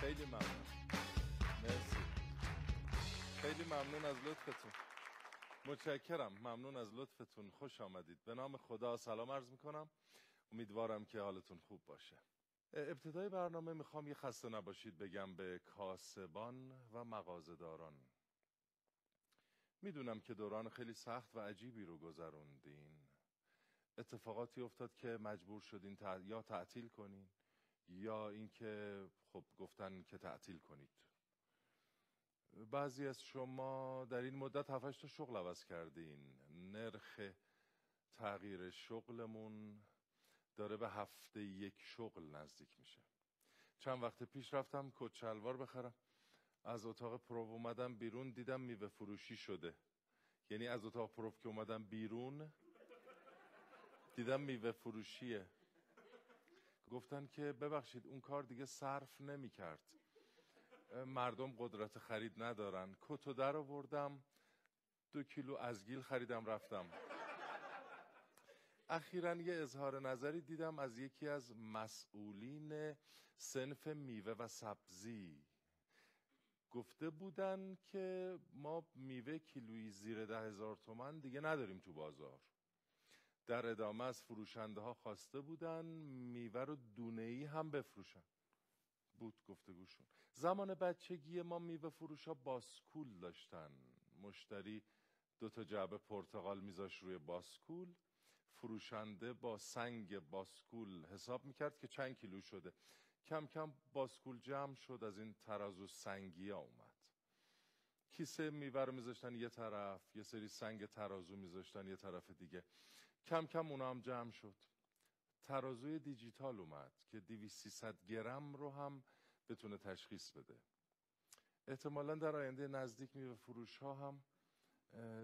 خیلی ممنون. مرسی. خیلی ممنون از لطفتون. متشکرم. ممنون از لطفتون. خوش آمدید. به نام خدا سلام عرض می‌کنم. امیدوارم که حالتون خوب باشه. ابتدای برنامه می‌خوام یه خسته نباشید بگم به کاسبان و مغازداران می‌دونم که دوران خیلی سخت و عجیبی رو گذروندین. اتفاقاتی افتاد که مجبور شدین یا تعطیل کنین. یا اینکه خب گفتن که تعطیل کنید. بعضی از شما در این مدت هفتش تا شغل عوض کردین. نرخ تغییر شغلمون داره به هفته یک شغل نزدیک میشه. چند وقت پیش رفتم کت شلوار بخرم. از اتاق پرو اومدم بیرون دیدم میوه فروشی شده. یعنی از اتاق پرو که اومدم بیرون دیدم میوه فروشیه. گفتن که ببخشید اون کار دیگه صرف نمی کرد. مردم قدرت خرید ندارن. کتو در آوردم دو کیلو ازگیل خریدم رفتم. اخیرا یه اظهار نظری دیدم از یکی از مسئولین سنف میوه و سبزی. گفته بودن که ما میوه کیلویی زیر ده هزار تومن دیگه نداریم تو بازار. در ادامه از فروشنده ها خواسته بودن میوه رو دونه ای هم بفروشن. بود گفتگوشون. زمان بچگی ما میوه فروش ها باسکول داشتن. مشتری دو تا جعبه پرتقال میذاش روی باسکول فروشنده با سنگ باسکول حساب می‌کرد که چند کیلو شده. کم کم باسکول جمع شد از این ترازو سنگی ها اومد. کیسه میوه رو میذاشتن یه طرف یه سری سنگ ترازو میذاشتن یه طرف دیگه. کم کم اونا هم جمع شد. ترازوی دیجیتال اومد که 200 گرم رو هم بتونه تشخیص بده. احتمالا در آینده نزدیک میوه فروش ها هم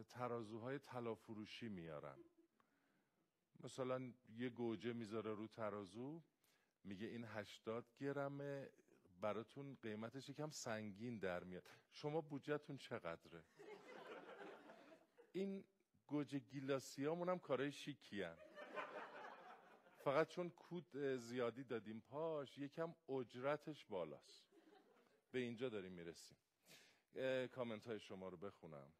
ترازوهای طلا فروشی میارن. مثلا یه گوجه می‌ذاره رو ترازو میگه این 80 گرمه براتون قیمتش یکم سنگین در میاد. شما بودجهتون چقدره؟ این گوجه گیلاسیامون هم کارای شیکی هم. فقط چون کود زیادی دادیم پاش یکم اجرتش بالاست. به اینجا داریم می‌رسیم. کامنت های شما رو بخونم.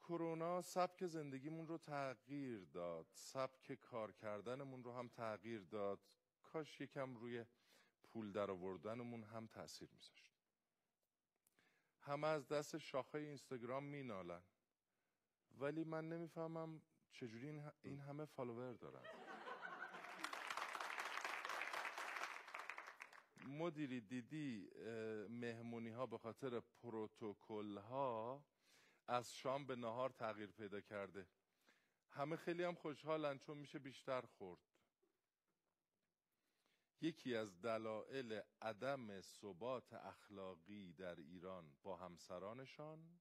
کرونا سبک زندگیمون رو تغییر داد. سبک کار کردنمون رو هم تغییر داد. کاش یکم روی پول در آوردنمون هم تاثیر میذاشت. همه از دست شاخه اینستاگرام مینالن. ولی من نمی‌فهمم چجوری این همه فالوور دارن. مدیری دیدی مهمونی ها به خاطر پروتکل ها از شام به نهار تغییر پیدا کرده. همه خیلی هم خوشحالن چون میشه بیشتر خورد. یکی از دلایل عدم ثبات اخلاقی در ایران با همسرانشان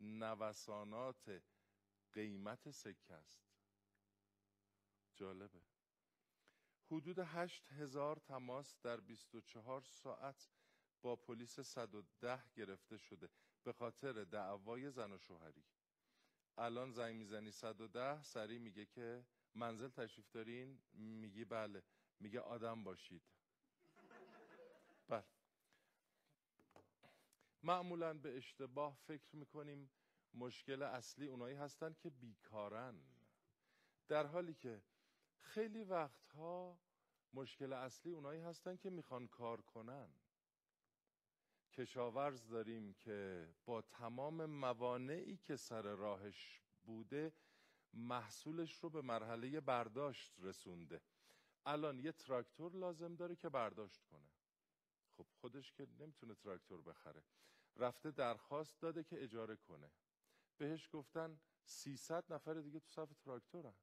نوسانات قیمت سکه است. جالبه. حدود هشت هزار تماس در 24 ساعت با پلیس 110 گرفته شده به خاطر دعوای زن و شوهری. الان زنگ می‌زنی 110 سری میگه که منزل تشریف دارین؟ میگی بله. میگه آدم باشید. بله. معمولا به اشتباه فکر می‌کنیم. مشکل اصلی اونایی هستن که بیکارن. در حالی که خیلی وقتها مشکل اصلی اونایی هستن که می‌خوان کار کنن. کشاورز داریم که با تمام موانعی که سر راهش بوده محصولش رو به مرحله برداشت رسونده. الان یه تراکتور لازم داره که برداشت کنه. خب خودش که نمی‌تونه تراکتور بخره. رفته درخواست داده که اجاره کنه. بهش گفتن 300 نفر دیگه تو صف تراکتورن.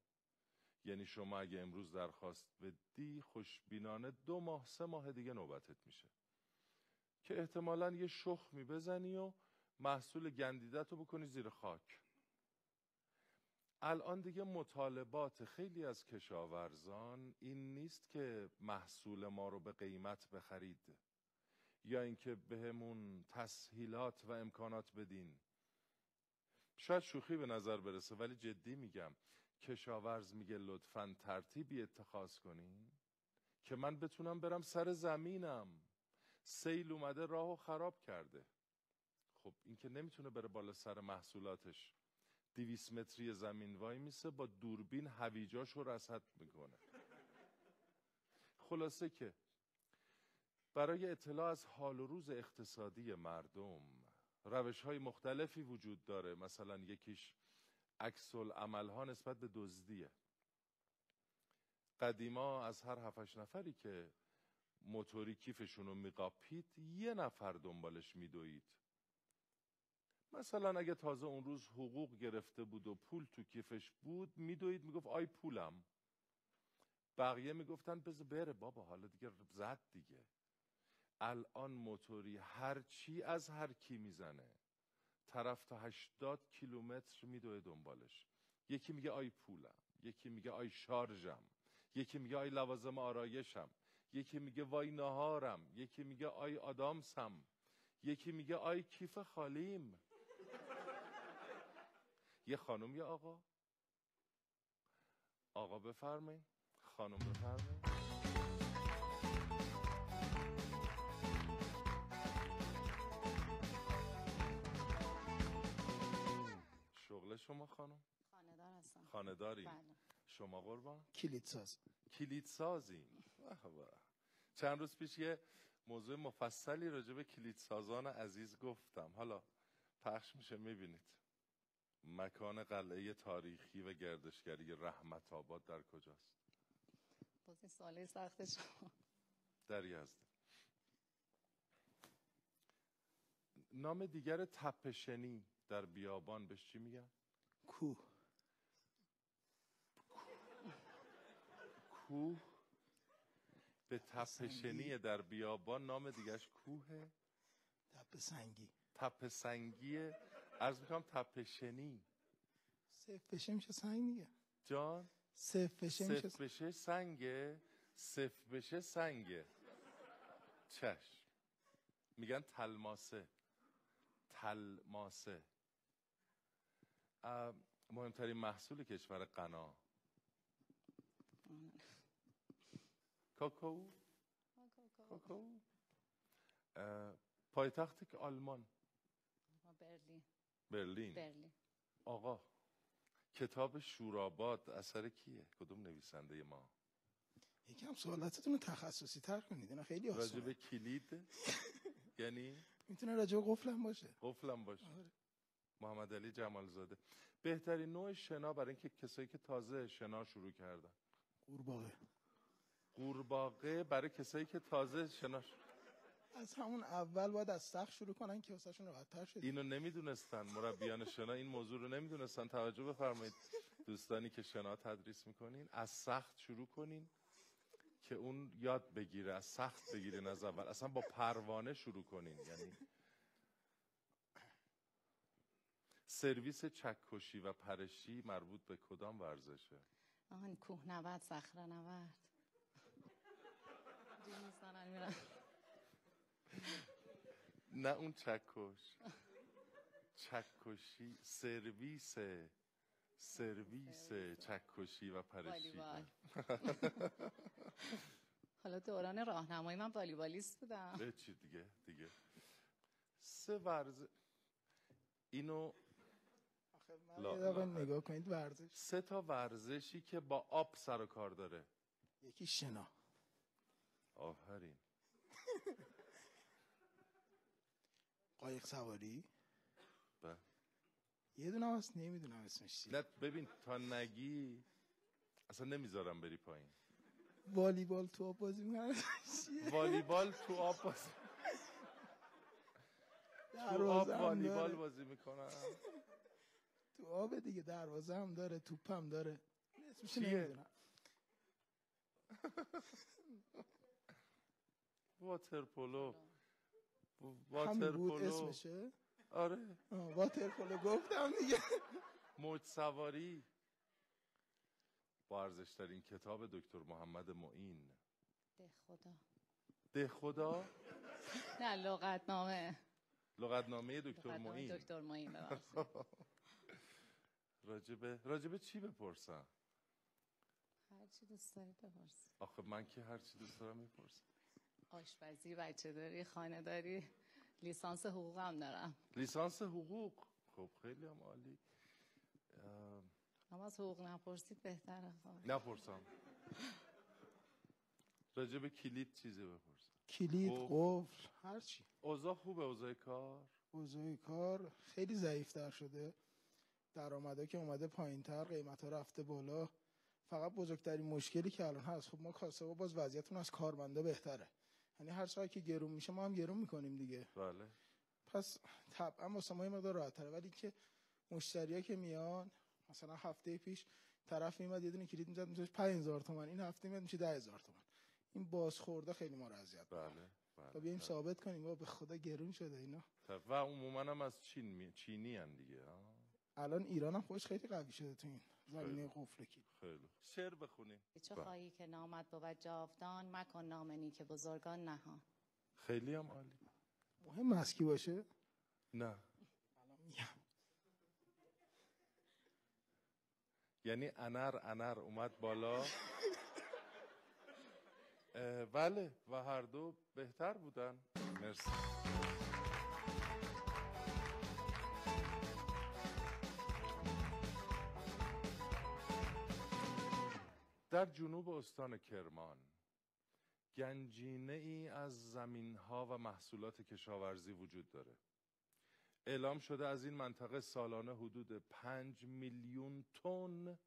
یعنی شما اگه امروز درخواست بدی خوشبینانه دو ماه سه ماه دیگه نوبتت میشه. که احتمالا یه شخمی بزنی و محصول گندیدت رو بکنی زیر خاک. الان دیگه مطالبات خیلی از کشاورزان این نیست که محصول ما رو به قیمت بخرید یا اینکه بهمون تسهیلات و امکانات بدین. شاید شوخی به نظر برسه ولی جدی میگم. کشاورز میگه لطفا ترتیبی اتخاذ کنین که من بتونم برم سر زمینم. سیل اومده راهو خراب کرده. خب این که نمی‌تونه بره بالا سر محصولاتش. دیویس متری زمین وای میسه با دوربین هویجاش رو رصد می‌کنه. خلاصه که برای اطلاع از حال و روز اقتصادی مردم روش های مختلفی وجود داره. مثلا یکیش عکس ها نسبت به دزدیه. قدیما از هر هفتش نفری که موتوری کیفشون رو میقاپید یه نفر دنبالش میدوید. مثلا اگه تازه اون روز حقوق گرفته بود و پول تو کیفش بود میدوید می‌گفت آی پولم. بقیه می‌گفتن بذار بره بابا حالا دیگه زد دیگه. الان موتوری هر چی از هر کی می‌زنه. طرف تا هشتاد کیلومتر میدوه دنبالش. یکی میگه آی پولم یکی میگه آی شارژم یکی میگه آی لوازم آرایشم یکی میگه وای نهارم یکی میگه آی آدامسم یکی میگه آی کیف خالیم. یه خانم یه آقا. آقا بفرمایید خانم بفرمایید شغل شما خانم؟ خاندار هستم. خانداری بله. شما قربان؟ کلید ساز. کلید سازیم. چند روز پیش یه موضوع مفصلی راجع به کلید سازان عزیز گفتم. حالا پخش میشه می‌بینید. مکان قلعه تاریخی و گردشگری رحمت آباد در کجاست؟ باز این ساله سخت شما. در یزد نام دیگر تپشنی در بیابان بهش چی میگن؟ کوه. کوه؟ به تپشنی در بیابان نام دیگرش کوه؟ تپه سنگی تپه سنگی عرض می‌کنم تپشنی صف بشه میشه سنگ دیگه. جان صف بشه میشه صف بشه سنگه صف بشه سنگه. چشم میگن تلماسه. تلماسه. مهمترین محصول کشور غنا. کاکائو کاکائو اه، پایتخت آلمان. برلین. برلین. برلین. آقا کتاب شوراباد اثر کیه؟ کدوم نویسنده ما؟ یکم سوالاتتون رو تخصصی تر کنید اینا خیلی راجب آسونه کلید؟ یعنی؟ می‌تونه راجع به قفلم باشه. قفلم باشه. آره. محمد علی جمالزاده. بهترین نوع شنا برای اینکه کسایی که تازه شنا شروع کردن. قورباغه. قورباغه برای کسایی که تازه شنا ش- از همون اول باید از سخت شروع کنن که واسهشون راحت‌تر شه اینو نمی‌دونستن. مربیان شنا این موضوع رو نمی‌دونستن. توجه بفرمایید. دوستانی که شنا تدریس می‌کنین از سخت شروع کنین که اون یاد بگیره از سخت بگیرین از اول. اصلا با پروانه شروع کنین. یعنی سرویس چکشی و پرشی مربوط به کدام ورزشه؟ آهان کوه نورد صخره نورد می‌زنن میرن. نه اون چکش. چکشی سرویس سرویس چکشی و پرشی. حالا دوران راهنمایی من والیبالیست بودم. به چی دیگه؟ دیگه. سه ورز اینو آخه من نگاه کنید ورزش. سه تا ورزشی که با آب سر و کار داره. یکی شنا. آفرین. قایق سواری؟ به. یه دونه هست نمی‌دونم اسمش چیه. نه ببین تا نگی اصلا نمی‌ذارم بری پایین. والیبال تو آب بازی می‌کنن والیبال تو آب بازی. تو آب والیبال. بازی می‌کنن تو آب دیگه دروازه هم داره توپ هم داره. اسمش؟ نمی‌دونم. واتر پولو. همین واتر بود اسمشه؟ آره. آه، واتر پولو گفتم دیگه. موج سواری با ارزشترین کتاب دکتر محمد معین. ده خدا. ده خدا؟ نه لغتنامه. لغتنامه دکتر معین. دکتر معین راجبه راجبه چی بپرسم؟ هر چی دوست داری بپرس. آخه من که هر چی دوست دارم می‌پرسم. آشپزی بچه داری خانه داری لیسانس حقوق هم دارم. لیسانس حقوق؟ خب خیلی هم عالی. اما از حقوق نپرسید بهتره خب. نپرسم. راجع به کلید چیزی بپرسم. کلید خب. قفل هر چی. اوضاع خوبه اوضاع کار؟ اوضاع کار خیلی ضعیفتر شده. درآمدا که اومده پایینتر قیمت ها رفته بالا. فقط بزرگترین مشکلی که الان هست خب ما کاسبا باز وضعیتمون از کارمندا بهتره. یعنی هر ساعت که گرون میشه ما هم گرون می‌کنیم دیگه. بله. پس طبعا واسه ما مقدار راحت ولی که مشتریا که میان مثلا هفته پیش طرف میمد یه دونه کلید می‌زد میشه 5000 تومن این هفته میاد میشه 10000 تومن این بازخورده خیلی ما رو اذیت. بله بله تا بیایم بله. ثابت کنیم. بابا به خدا گرون شده اینا. و عموما هم از چین می... چینی هن دیگه. الان ایران هم خودش خیلی قوی شده تو این زمینه قفل کلید. خیلی. خوب. شعر بخونیم. چه. خواهی که نامد بود جاودان مکن نام که بزرگان نهان. خیلی هم عالی. مهم است کی باشه؟ نه. یعنی انر انر اومد بالا. بله و هر دو بهتر بودن. مرسی. در جنوب استان کرمان گنجینه ای از زمین ها و محصولات کشاورزی وجود داره. اعلام شده از این منطقه سالانه حدود پنج میلیون تن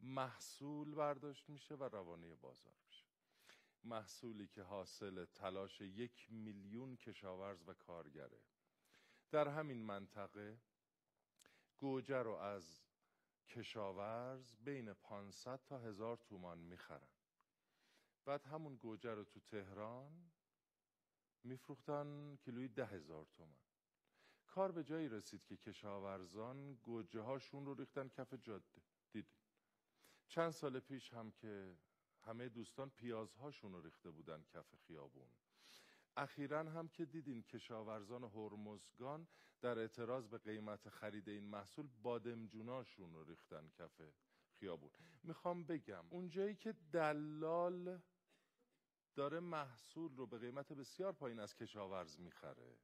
محصول برداشت میشه و روانه بازار میشه. محصولی که حاصل تلاش یک میلیون کشاورز و کارگره. در همین منطقه گوجه رو از کشاورز بین 500 تا هزار تومان می‌خرن بعد همون گوجه رو تو تهران میفروختن کیلویی ده هزار تومان. کار به جایی رسید که کشاورزان گوجه هاشون رو ریختن کف جاده. دیدین؟ چند سال پیش هم که همه دوستان پیازهاشون رو ریخته بودن کف خیابون. اخیرا هم که دیدین کشاورزان هرمزگان در اعتراض به قیمت خرید این محصول بادمجوناشون رو ریختن کف خیابون. می‌خوام بگم اونجایی که دلال داره محصول رو به قیمت بسیار پایین از کشاورز می‌خره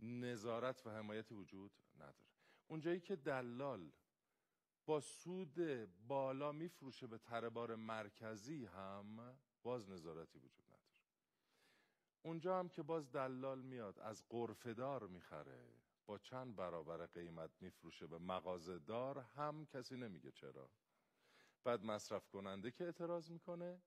نظارت و حمایت وجود نداره. اونجایی که دلال با سود بالا میفروشه به تربار مرکزی هم باز نظارتی وجود اونجا هم که باز دلال میاد از قرفدار می‌خره. با چند برابر قیمت میفروشه به مغازه دار هم کسی نمیگه چرا. بعد مصرف کننده که اعتراض می‌کنه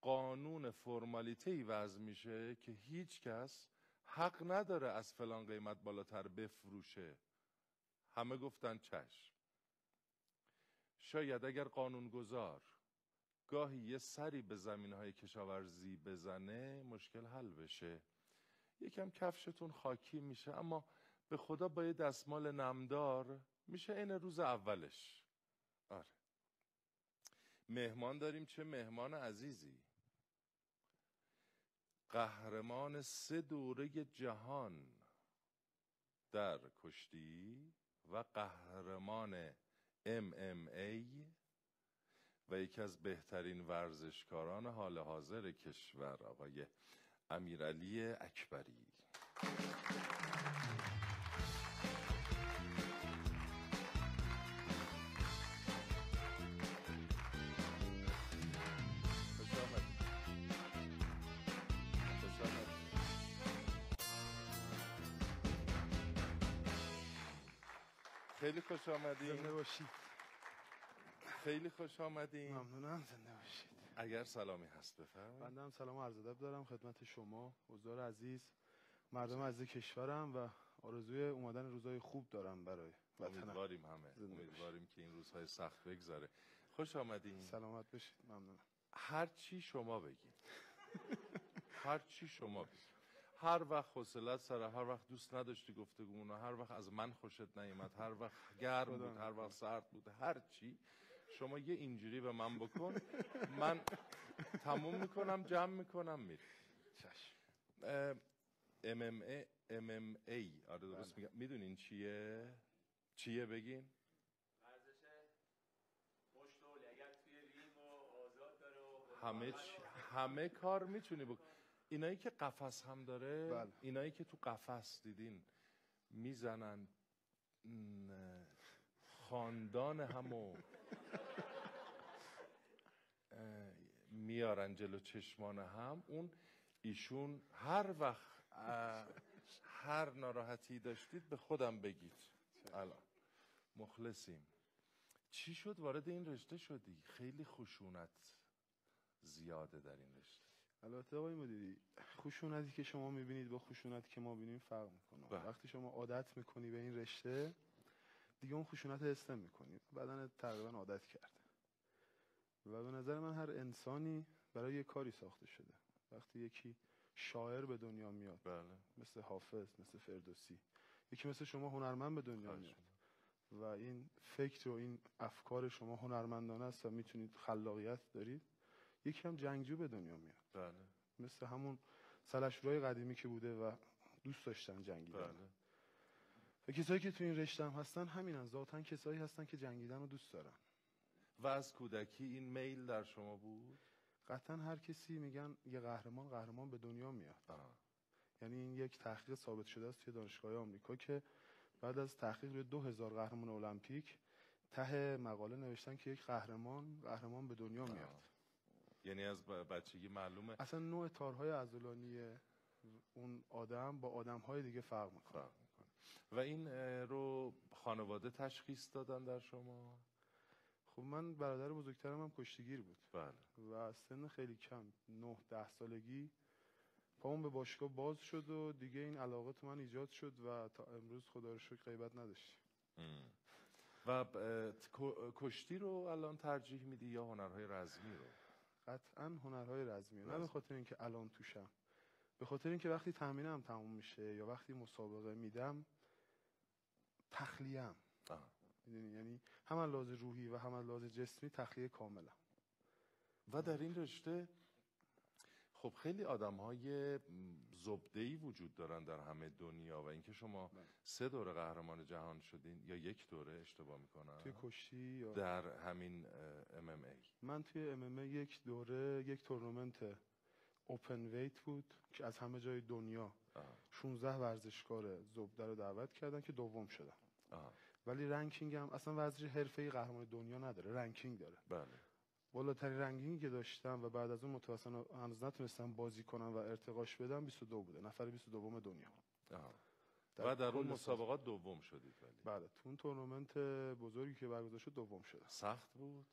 قانون فرمالیته ای وضع میشه که هیچ کس حق نداره از فلان قیمت بالاتر بفروشه. همه گفتن چشم. شاید اگر قانونگذار گاهی یه سری به زمین های کشاورزی بزنه مشکل حل بشه. یکم کفشتون خاکی میشه اما به خدا با یه دستمال نمدار میشه این روز اولش. آره. مهمان داریم چه مهمان عزیزی. قهرمان سه دوره جهان در کشتی و قهرمان MMA و یکی از بهترین ورزشکاران حال حاضر کشور آقای امیرعلی اکبری آمدید. آمدید. خیلی خوش باشید خیلی خوش آمدین. ممنونم زنده باشید. اگر سلامی هست بفرمایید. بنده هم سلام و عرض ادب دارم خدمت شما حضار عزیز مردم عزیز کشورم و آرزوی اومدن روزهای خوب دارم برای وطنم. امیدواریم همه. امیدواریم که این روزهای سخت بگذره. خوش آمدین. سلامت باشید. ممنونم. هر چی شما بگین. هر چی شما بگین. هر وقت حوصلت سر هر وقت دوست نداشتی گفتگومون هر وقت از من خوشت نیومد هر وقت گرم بود هر. وقت سرد بود هر چی. شما یه اینجوری به من بکن من تموم می‌کنم جمع می‌کنم میرم. چشم. MMA MMA آره درست میگم. می‌دونین چیه؟ چیه بگین؟ ورزش و همه چی- همه کار می‌تونی بکن اینایی که قفس هم داره بله. اینایی که تو قفس دیدین می‌زنن خاندان همو. میارن جلو چشمان هم. اون ایشون هر وقت هر ناراحتی داشتید به خودم بگید. الان. مخلصیم. چی شد؟ وارد این رشته شدی. خیلی خشونت زیاده در این رشته. البته آقای مدیری خشونتی که شما می‌بینید با خشونتی که ما بینیم فرق می‌کنه. بله. وقتی شما عادت می‌کنی به این رشته دیگه اون خشونت حس می‌کنی بدن تقریبا عادت کرده. و به نظر من هر انسانی برای یه کاری ساخته شده. وقتی یکی شاعر به دنیا میاد بله. مثل حافظ مثل فردوسی یکی مثل شما هنرمند به دنیا میاد. و این فکر و این افکار شما هنرمندانه است و می‌تونید خلاقیت دارید یکی هم جنگجو به دنیا میاد. بله. مثل همون سلشورای قدیمی که بوده و دوست داشتن جنگیدن بله. و کسایی که تو این رشته هم هستن همینن ذاتا کسایی هستن که جنگیدن رو دوست دارن. و از کودکی این میل در شما بود؟ قطعا هر کسی میگن یه قهرمان قهرمان به دنیا میاد. آه. یعنی این یک تحقیق ثابت شده است توی دانشگاه آمریکا که بعد از تحقیق روی 2000 قهرمان المپیک ته مقاله نوشتن که یک قهرمان قهرمان به دنیا میاد. آه. یعنی از بچگی معلومه. اصلا نوع تارهای عضلانی اون آدم با آدمهای دیگه فرق می‌کنه. فرق می‌کنه و این رو خانواده تشخیص دادن در شما؟ خب من برادر بزرگترم هم کشتیگیر بود. بله. و از سن خیلی کم نه ده سالگی. پامون به باشگاه باز شد و دیگه این علاقه تو من ایجاد شد و تا امروز خدا رو شکر غیبت نداشتیم. و کشتی رو الان ترجیح میدی یا هنرهای رزمی رو؟ قطعا هنرهای رزمی. نه. به خاطر اینکه الان توشم. به خاطر اینکه وقتی تمرینم تموم میشه یا وقتی مسابقه میدم تخلیم. می‌دونی؟ یعنی هم از لحاظ روحی و هم از لحاظ جسمی تخلیه کاملا و در این رشته خب خیلی آدم های زبدهی وجود دارن در همه دنیا و اینکه شما بله. سه دوره قهرمان جهان شدین یا یک دوره اشتباه می‌کنم؟ توی کشتی یا در همین ام ام ای من توی ام یک دوره یک تورنمنت open weight بود که از همه جای دنیا. 16 ورزشکار زبده رو دعوت کردن که دوم شدن. ولی ranking هم اصلا ورزش حرفه‌ای قهرمان دنیا نداره ranking داره. بله. بالاترین ranking ی که داشتم و بعد از اون متاسفانه هنوز نتونستم بازی کنم و ارتقاش بدم 22 بوده. نفر 22 دنیا. آه. و در اون. مسابقات دوم شدید ولی. بله تو اون تورنمنت بزرگی که برگزار شد دوم شدم. سخت بود؟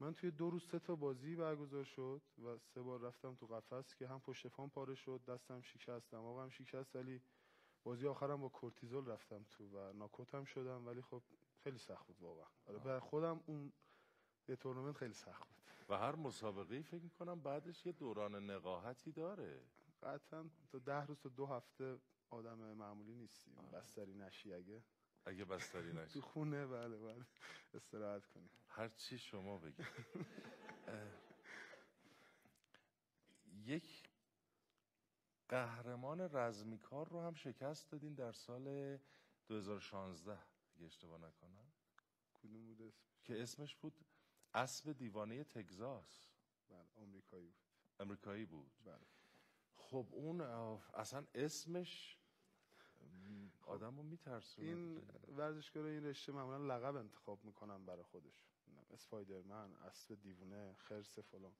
من توی دو روز سه تا بازی برگزار شد و سه بار رفتم تو قفس که هم پشت پام پاره شد دستم شکست دماغم شکست ولی بازی آخرم با کورتیزول رفتم تو و ناکوتم شدم ولی خب خیلی سخت بود واقعا. آره برای خودم اون یه تورنمنت خیلی سخت بود. و هر مسابقه فکر می‌کنم بعدش یه دوران نقاهتی داره. قطعا تا ده روز تا دو هفته آدم معمولی نیستیم بستری نشی اگه. اگه بستری تو نشی خونه؟ بله بله. استراحت کنیم. هر چی شما بگید. یک قهرمان رزمیکار رو هم شکست دادین در سال 2016 اگه اشتباه نکنم. کدوم بود اسم که اسمش بود اسب دیوانه تگزاس. بله آمریکایی بود. امریکایی بود. بله. خب اون اصلا اسمش آدم رو میترسونه این ورزشکار این رشته معمولا لقب انتخاب می‌کنن برای خودش. اسپایدرمن اسب دیوونه خرس فلان.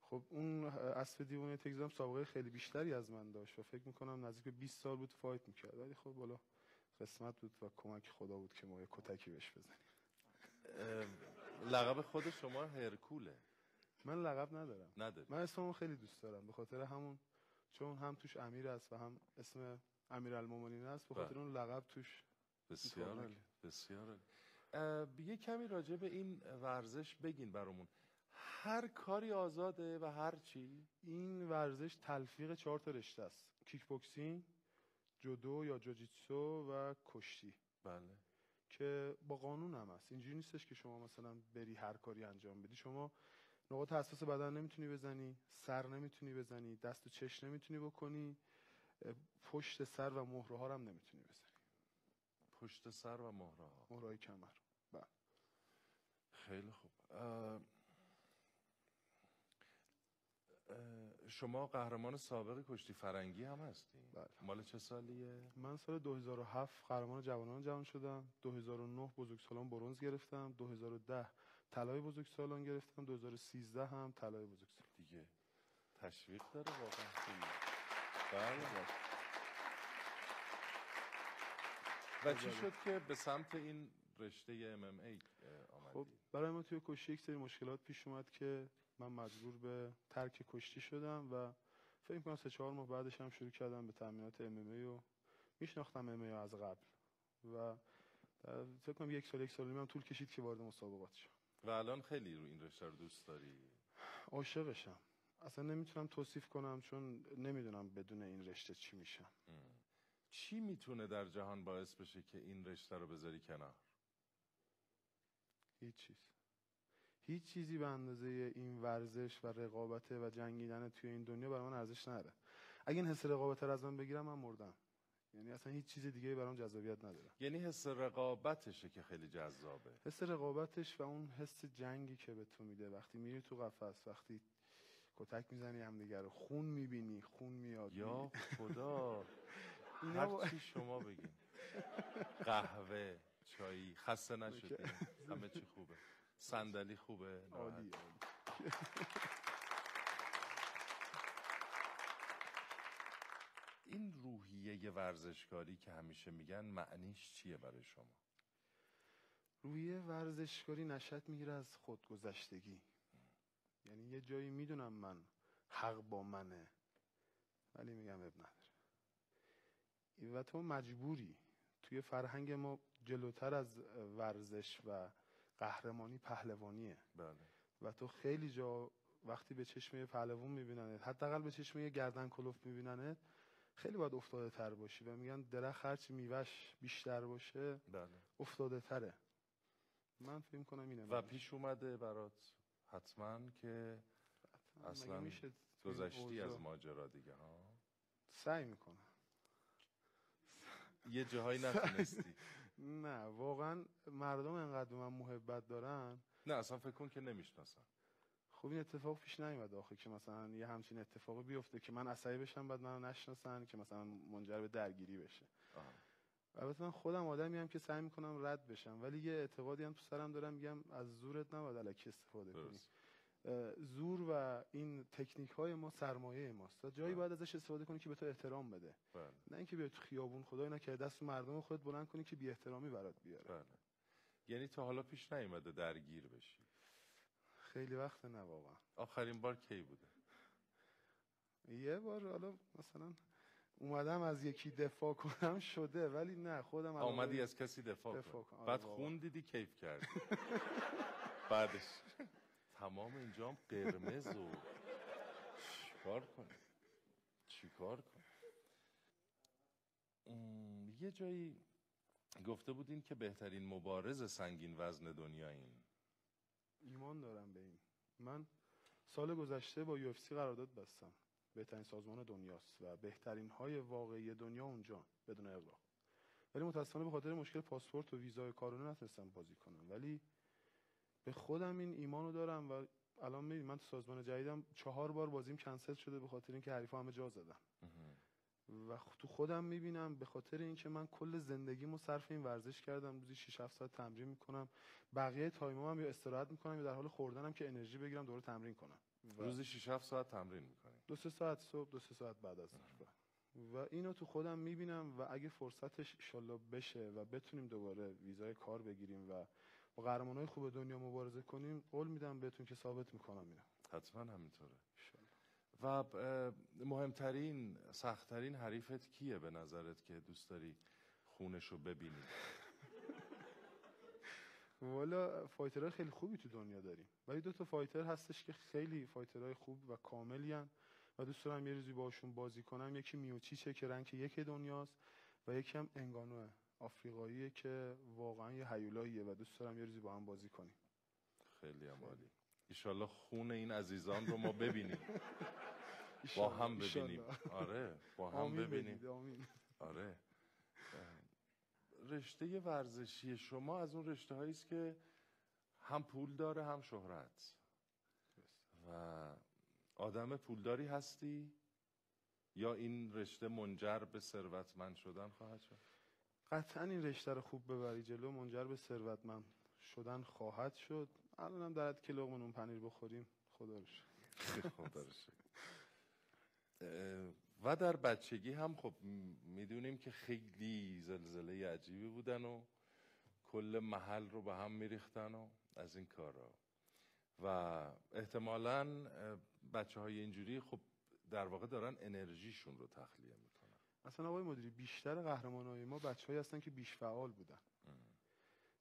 خب اون اسب دیوونه تگزام سابقه خیلی بیشتری از من داشت و فکر می‌کنم نزدیک به 20 سال بود فایت می‌کرد. ولی خب بالا قسمت بود و کمک خدا بود که ما یه کتکی بهش بزنیم. لقب خود شما هرکوله. من لقب ندارم. نداری. من اسممو خیلی دوست دارم به خاطر همون چون هم توش امیر است و هم اسم امیرالمومنین است به خاطر بله. اون لقب توش بسیار بسیار یه کمی راجع به این ورزش بگین برامون. هر کاری آزاده و هر چی؟ این ورزش تلفیق چهار تا رشته است. کیک بوکسینگ جودو یا جوجیتسو و کشتی. بله. که با قانون هم هست. اینجوری نیستش که شما مثلا بری هر کاری انجام بدی. شما نقاط حساس بدن نمی‌تونی بزنی سر نمی‌تونی بزنی دست و چش نمی‌تونی بکنی. پشت سر و مهره ها هم نمی‌تونی بزنی پشت سر و مهره ها مهره کمر خیلی خوب. اه، اه، شما قهرمان سابق کشتی فرنگی هم هستی. بله. مال چه سالیه؟ من سال 2007 قهرمان جوانان جهان شدم. 2009 بزرگسالان برنز گرفتم. 2010 طلای بزرگسالان گرفتم. 2013 هم طلای بزرگسالان. دیگه تشویق داره واقعا. خیلی. بله و چی شد که به سمت این رشته MMA آمدی خب برای ما توی کشتی یک سری مشکلات پیش اومد که من مجبور به ترک کشتی شدم و فکر کنم سه چهار ماه بعدش هم شروع کردم به تمرینات MMA و میشناختم MMA از قبل و فکر کنم یک سال یک سال هم طول کشید که وارد مسابقات شدم و الان خیلی رو این رشته رو دوست داری؟ عاشقشم. اصلا نمی‌تونم توصیف کنم چون نمی‌دونم بدون این رشته چی میشم. چی می‌تونه در جهان باعث بشه که این رشته رو بذاری کنار؟ هیچ چیز. هیچ چیزی به اندازه این ورزش و رقابت و جنگیدن توی این دنیا برای من ارزش نداره. اگه این حس رقابت رو از من بگیرم من مردم. یعنی اصلا هیچ چیز دیگه برام جذابیت نداره. یعنی حس رقابتشه که خیلی جذابه. حس رقابتش و اون حس جنگی که به تو میده وقتی میری تو قفس وقتی کتک می‌زنی همدیگه رو. خون می‌بینی خون میاد. یا خدا. هر چی شما بگین. قهوه چایی. خسته نشدی. همه چی خوبه. صندلی خوبه؟ عالی. این روحیه ورزشکاری که همیشه میگن معنیش چیه برای شما؟ روی ورزشکاری نشد می‌گیره از خودگذشتگی. یعنی یه جایی می‌دونم من حق با منه. ولی میگم اب نداره. و تو مجبوری. توی فرهنگ ما جلوتر از ورزش و قهرمانی پهلوانیه. بله. و تو خیلی جا وقتی به چشم پهلوان میبیننت حداقل به چشم یه گردن کلوف میبیننت خیلی باید افتاده تر باشی و میگن درخت هرچی میوش بیشتر باشه بله. افتاده تره. من فکر کنم اینه. و پیش اومده برات حتما که اصلا میشه گذشتی از؟ ماجرا دیگه ها؟ سعی می‌کنم. یه جاهایی نتونستی. نه واقعا مردم انقدر من محبت دارن. نه اصلا فکر کن که نمی‌شناسن. خب این اتفاق پیش نیومد آخه که مثلا یه همچین اتفاقی بیفته که من عصبی بشم بعد منو نشناسن که مثلا منجر به درگیری بشه. البته من خودم آدمی هم که سعی می‌کنم رد بشم ولی یه اعتقادی هم تو سرم دارم میگم از زورت نباید الکی استفاده کنی. زور و این تکنیک های ما سرمایه ماست جایی بله. باید ازش استفاده کنی که به تو احترام بده. بله. نه اینکه بیای تو خیابون خدای نکرده دست مردم خودت بلند کنی که بی احترامی برات بیاره. بله. یعنی تا حالا پیش نیومده درگیر بشی؟ خیلی وقت نه واقعا آخرین بار کی بوده؟ یه بار حالا مثلا اومدم از یکی دفاع کنم شده ولی نه خودم آمدی از کسی دفاع, دفاع کن. آره بعد واقعا. خون دیدی کیف کرد بعدش. تمام اینجا هم قرمز و چیکار کنی؟ چیکار کنی؟ ام، یه جایی گفته بودین که بهترین مبارز سنگین وزن دنیایین ایمان دارم به این. من سال گذشته با یو قرارداد بستم. بهترین سازمان دنیاست و بهترین های واقعی دنیا اونجا بدون اغراق. ولی متاسفانه به خاطر مشکل پاسپورت و ویزای کارونا نتونستم بازی کنم. ولی به خودم این ایمانو دارم و الان می‌بینی من تو سازمان جدیدم چهار بار بازیم کنسل شده به خاطر اینکه حریفا همه جا زدن. و تو خودم می‌بینم به خاطر اینکه من کل زندگیمو صرف این ورزش کردم روزی 6 7 ساعت تمرین می‌کنم. بقیه تایمام هم یا استراحت می‌کنم یا در حال خوردنم که انرژی بگیرم دوباره تمرین کنم. روزی 6 7 ساعت تمرین می‌کنی. دو سه ساعت صبح دو سه ساعت بعد از ظهر و اینو تو خودم می‌بینم و اگه فرصتش ایشالله بشه و بتونیم دوباره ویزای کار بگیریم و با قهرمانای خوب دنیا مبارزه کنیم قول میدم بهتون که ثابت می‌کنم اینو. حتما همینطوره. و مهمترین سختترین حریفت کیه به نظرت که دوست داری خونشو ببینی؟ والا fighter های خیلی خوبی تو دنیا داریم. ولی دو تا fighter هستش که خیلی fighter های خوب و کاملی هن و دوست دارم یه روزی باشون بازی کنم. یکی میوچیچه که rank یک دنیاست و یکی هم انگانوه آفریقاییه که واقعا یه هیولاییه و دوست دارم یه روزی با هم بازی کنیم. خیلی هم عالی. ایشالله خون این عزیزان رو ما ببینیم. با هم ببینیم. آره با هم ببینیم. آره. رشته ورزشی شما از اون رشته هایی است که هم پول داره هم شهرت. و آدم پولداری هستی؟ یا این رشته منجر به ثروتمند شدن خواهد شد؟ قطعا این رشته رو خوب ببری جلو منجر به ثروتمند شدن خواهد شد. الانم در حد که لقمه نون پنیر بخوریم. خدا رو. خدا و در بچگی هم خب می‌دونیم که خیلی زلزله عجیبی بودن و کل محل رو به هم میریختن و از این کارا. و احتمالا بچه های اینجوری خب در واقع دارن انرژیشون رو تخلیه می‌کنن. اصلا آقای مدیری بیشتر قهرمانای ما بچه‌هایی هستن که بیش فعال بودن.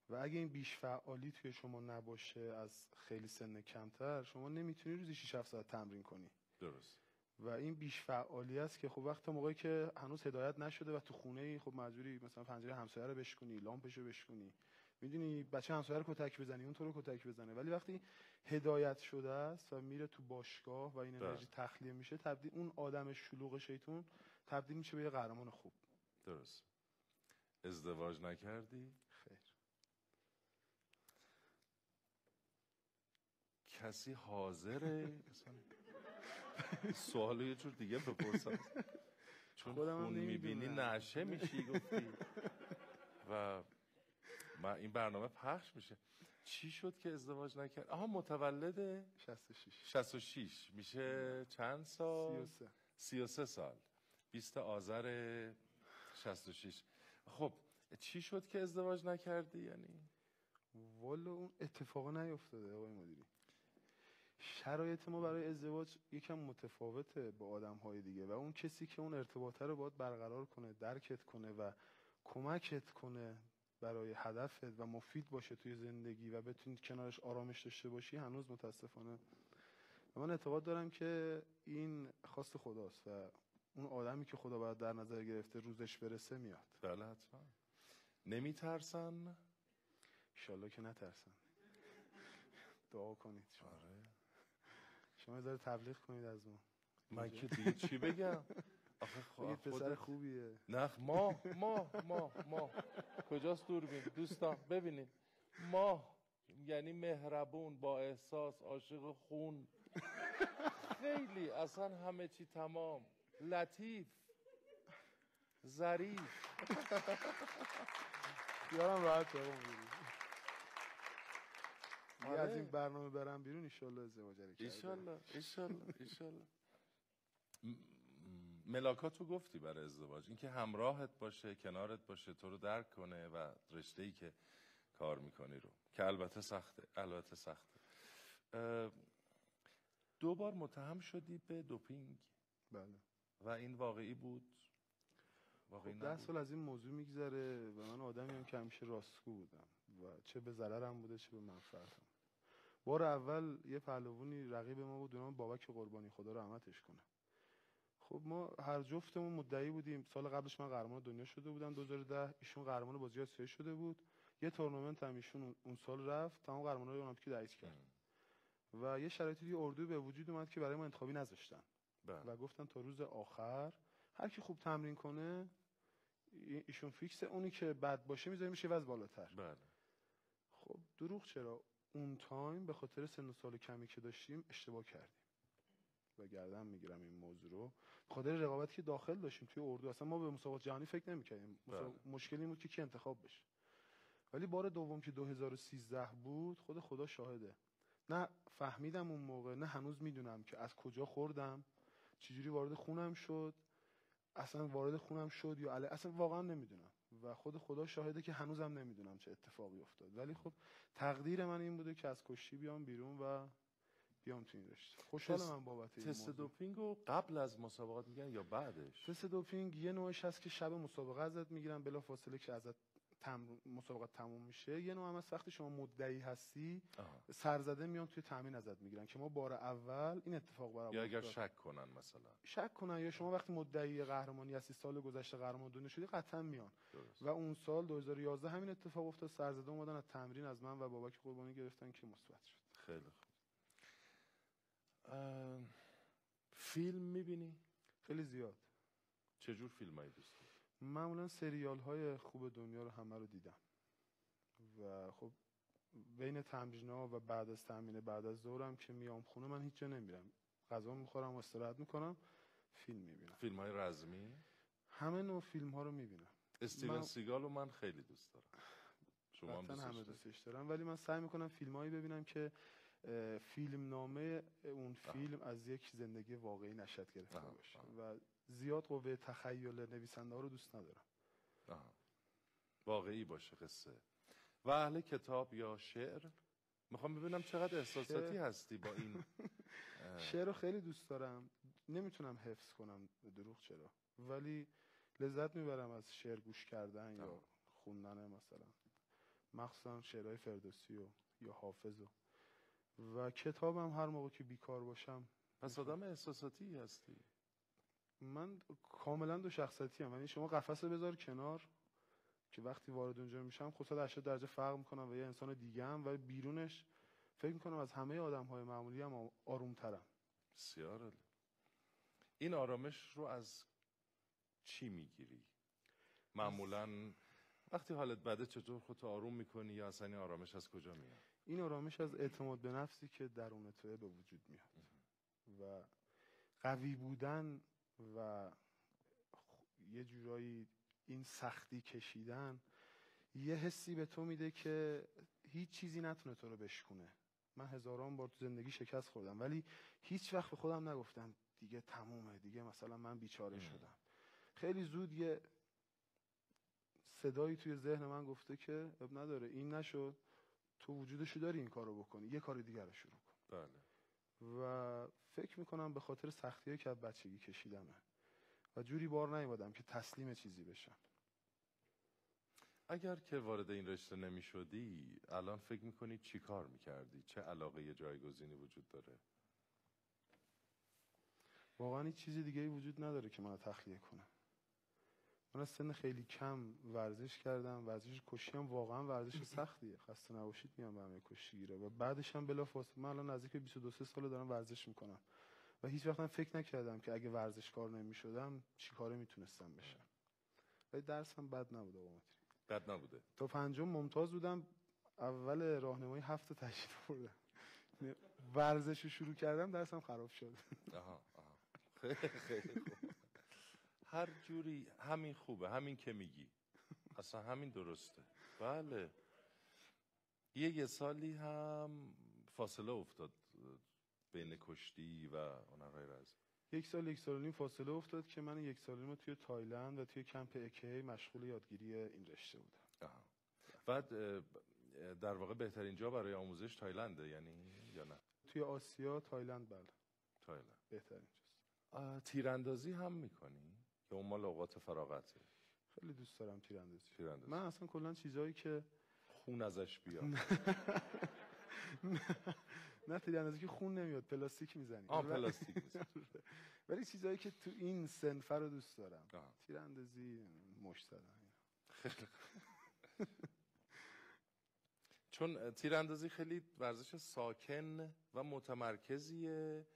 و اگه این بیش فعالی توی شما نباشه از خیلی سن کمتر شما نمی‌تونی روزی 6 7 ساعت تمرین کنی. درست. و این بیش فعالی است که خب وقت موقعی که هنوز هدایت نشده و تو خونه ای خب مجبوری مثلا پنجره همسایه رو بشکنی لامپشو بشکنی می‌دونی بچه همسایه رو کتک بزنی اون تو رو کتک بزنه. ولی وقتی هدایت شده است و میره تو باشگاه و این. انرژی تخلیه میشه تبدیل اون آدم شلوغ شیطون تبدیل میشه به یه قهرمان خوب. درست. ازدواج نکردی؟ خیر. کسی حاضره سوال یه جور دیگه بپرسم. چون خودم خون می‌بینی. نشه میشی گفتی. و من این برنامه پخش میشه. چی شد که ازدواج نکرد؟ آها متولد 66 66 میشه چند سال؟ 33 33 سال. 20 آذر 66 خب چی شد که ازدواج نکردی یعنی؟ والا اون اتفاقا نیفتاده آقای مدیری. شرایط ما برای ازدواج یکم متفاوته با آدم های دیگه و اون کسی که اون ارتباطه رو باید برقرار کنه درکت کنه و کمکت کنه. برای هدفت و مفید باشه توی زندگی و بتونید کنارش آرامش داشته باشی هنوز متاسفانه. و من اعتقاد دارم که این خواست خداست و اون آدمی که خدا باید در نظر گرفته روزش برسه میاد. بله حتما. نمیترسن؟ ایشالله که نترسن. دعا کنید شما. آره. شما ذره تبلیغ کنید از ما. من که دیگه چی بگم؟ آخه پسر خوبیه. نه ما ما ما ما کجاست دوربین؟ دوستان ببینید. ما یعنی مهربون با احساس عاشق خون. خیلی اصلا همه چی تمام. لطیف. ظریف. خیالم راحت. دیگه آره. از این برنامه برم بیرون ایشالله ازدواج رو کرده. ایشالله ایشالله ایشالله ملاکاتو گفتی برای ازدواج. اینکه همراهت باشه کنارت باشه تو رو درک کنه و رشته ای که کار می‌کنی رو. که البته سخته البته سخته. دو بار متهم شدی به دوپینگ. بله. و این واقعی بود؟ واقعی خب ده؟ سال از این موضوع میگذره و من آدمی هم که همیشه راستگو بودم. و چه به ضررم بوده چه به منفعتم. بار اول یه پهلوانی رقیب ما بود نام بابک قربانی خدا رحمتش کنه. خب ما هر جفتمون مدعی بودیم. سال قبلش من قهرمان دنیا شده بودم. 2010 ایشون قهرمان بازی آسیایی شده بود. یه تورنمنت هم ایشون اون- سال رفت. تمام قهرمانای المپیک رئیس کرد. و یه شرایطی توی اردو به وجود اومد که برای ما انتخابی نذاشتن. بله. و گفتن تا روز آخر هر کی خوب تمرین کنه ای- ایشون fix ه اونی که بد باشه میذاریمش یه وزن بالاتر. بله. خب دروغ چرا؟ اون تایم به خاطر سن و سال کمی که داشتیم اشتباه کردیم. و گردن می‌گیرم این موضوع رو. خاطر رقابتی که داخل داشتیم توی اردو اصلا ما به مسابقات جهانی فکر نمی‌کردیم. بله. مشکلی بود که کی انتخاب بشه. ولی بار دوم که 2013 بود خود خدا شاهده. نه فهمیدم اون موقع نه هنوز می‌دونم که از کجا خوردم چجوری وارد خونم شد اصلا وارد خونم شد یا علی اصلا واقعا نمی‌دونم. و خود خدا شاهده که هنوزم نمی‌دونم چه اتفاقی افتاد. ولی خب تقدیر من این بوده که از کشتی بیام بیرون و بیام تو این رشته. خوشحالم من بابت این تست. دوپینگ رو قبل از مسابقات میگن یا بعدش؟ تست دوپینگ یه نوعش هست که شب مسابقه ازت می‌گیرن بلا فاصله که ازت تم... مسابقه تموم میشه. یه نوع هم از وقتی شما مدعی هستی آها. سرزده میان توی تامین ازت می‌گیرن که ما بار اول این اتفاق برام یا اگر. شک کنن مثلا. شک کنن یا شما وقتی مدعی قهرمانی هستی سال گذشته قهرمان دنیا شدی قطعا میان. درست. و اون سال 2011 همین اتفاق افتاد سرزده اومدن از تمرین از من و بابک قربانی گرفتن که مثبت شد. خیلی خوب. فیلم می‌بینی؟ خیلی زیاد. چجور فیلم هایی دوست؟ معمولا سریال های خوب دنیا رو همه رو دیدم. و خب بین تمرین و بعد از تمرین بعد از ظهرم که میام خونه من هیچ جا نمیرم. غذا می‌خورم و استراحت می‌کنم فیلم می‌بینم. فیلم های رزمی؟ همه نوع فیلم ها رو می‌بینم. استیون من- سیگال رو من خیلی دوست دارم. شما هم قطعا همه دوستش؟ دوستش دارم. ولی من سعی می‌کنم فیلمایی ببینم که فیلم نامه اون فیلم از یک زندگی واقعی نشد گرفته باشه. و زیاد قوه تخیل نویسنده ها رو دوست ندارم آها. واقعی باشه قصه و اهل کتاب یا شعر می‌خوام ببینم چقدر احساساتی شعر. هستی با این شعر رو خیلی دوست دارم نمی‌تونم حفظ کنم دروغ چرا ولی لذت می‌برم از شعر گوش کردن یا آه. خوندن مثلا مخصوصا شعرهای فردوسی و یا حافظ و و کتابم هر موقع که بیکار باشم پس آدم احساساتی هستی. من کاملا دو شخصیتی هم یعنی شما قفس بذار کنار که وقتی وارد اونجا میشم خود 180 درجه فرق می‌کنم و یه انسان دیگه هم و بیرونش فکر می‌کنم از همه آدم های معمولی هم آروم ترم بسیار عالی. این آرامش رو از چی می‌گیری؟ معمولا وقتی حالت بده چطور خودتو آروم می‌کنی یا اصلا این آرامش از کجا میاد؟ این آرامش از اعتماد به نفسی که درون توه به وجود میاد. و قوی بودن و یه جورایی این سختی کشیدن یه حسی به تو میده که هیچ چیزی نتونه تو رو بشکونه. من هزاران بار تو زندگی شکست خوردم ولی هیچ وقت به خودم نگفتم دیگه تمومه دیگه مثلا من بیچاره. شدم. خیلی زود یه صدایی توی ذهن من گفته که اب نداره این نشد. تو وجودشو داری این کارو بکنی. یه کار دیگر رو شروع کن. بله. و فکر می‌کنم به خاطر سختی که از بچگی کشیدمه و جوری بار نیومدم که تسلیم چیزی بشم. اگر که وارد این رشته نمی شدی الان فکر می‌کنی چی کار می‌کردی؟ چه علاقه یه جایگزینی وجود داره؟ واقعا هیچ چیزی دیگه ای وجود نداره که منو تخلیه کنه. من از سن خیلی کم ورزش کردم. ورزش کشی هم واقعا ورزش سختیه. خسته نباشید میام به همه کشتیگیره و بعدش هم بلافاصله من الان نزدیک به 22 سال دارم ورزش می‌کنم. و هیچ وقت هم فکر نکردم که اگه ورزشکار نمی‌شدم چی کاره می‌تونستم بشم. ولی درسم بد نبود آقا. بد نبوده. تا پنجم ممتاز بودم. اول راهنمایی هفت تشکیل بردم. ورزش رو شروع کردم درسم خراب شد. آها آها. خیلی خوب. هر جوری همین خوبه همین که میگی. اصلا همین درسته. بله. یه یه سالی هم فاصله افتاد بین کشتی و هنرهای رزم. یک سال یک سال و نیم فاصله افتاد که من یک سال نیم توی تایلند و توی کمپ اکی مشغول یادگیری این رشته بودم. آها. بعد در واقع بهترین جا برای آموزش تایلنده یعنی یا نه؟ توی آسیا تایلند بله. تایلند. بهترین جاست. تیراندازی هم می‌کنی؟ یا اون مال اوقات فراغته. خیلی دوست دارم تیراندازی. تیراندازی. من اصلا کلا چیزایی که خون ازش بیاد نه. تیراندازی که خون نمیاد پلاستیک می‌زنی. آه پلاستیک. ولی چیزایی که تو این صنفه رو دوست دارم. تیراندازی مشت زدن چون تیراندازی خیلی ورزش ساکن و متمرکزیه.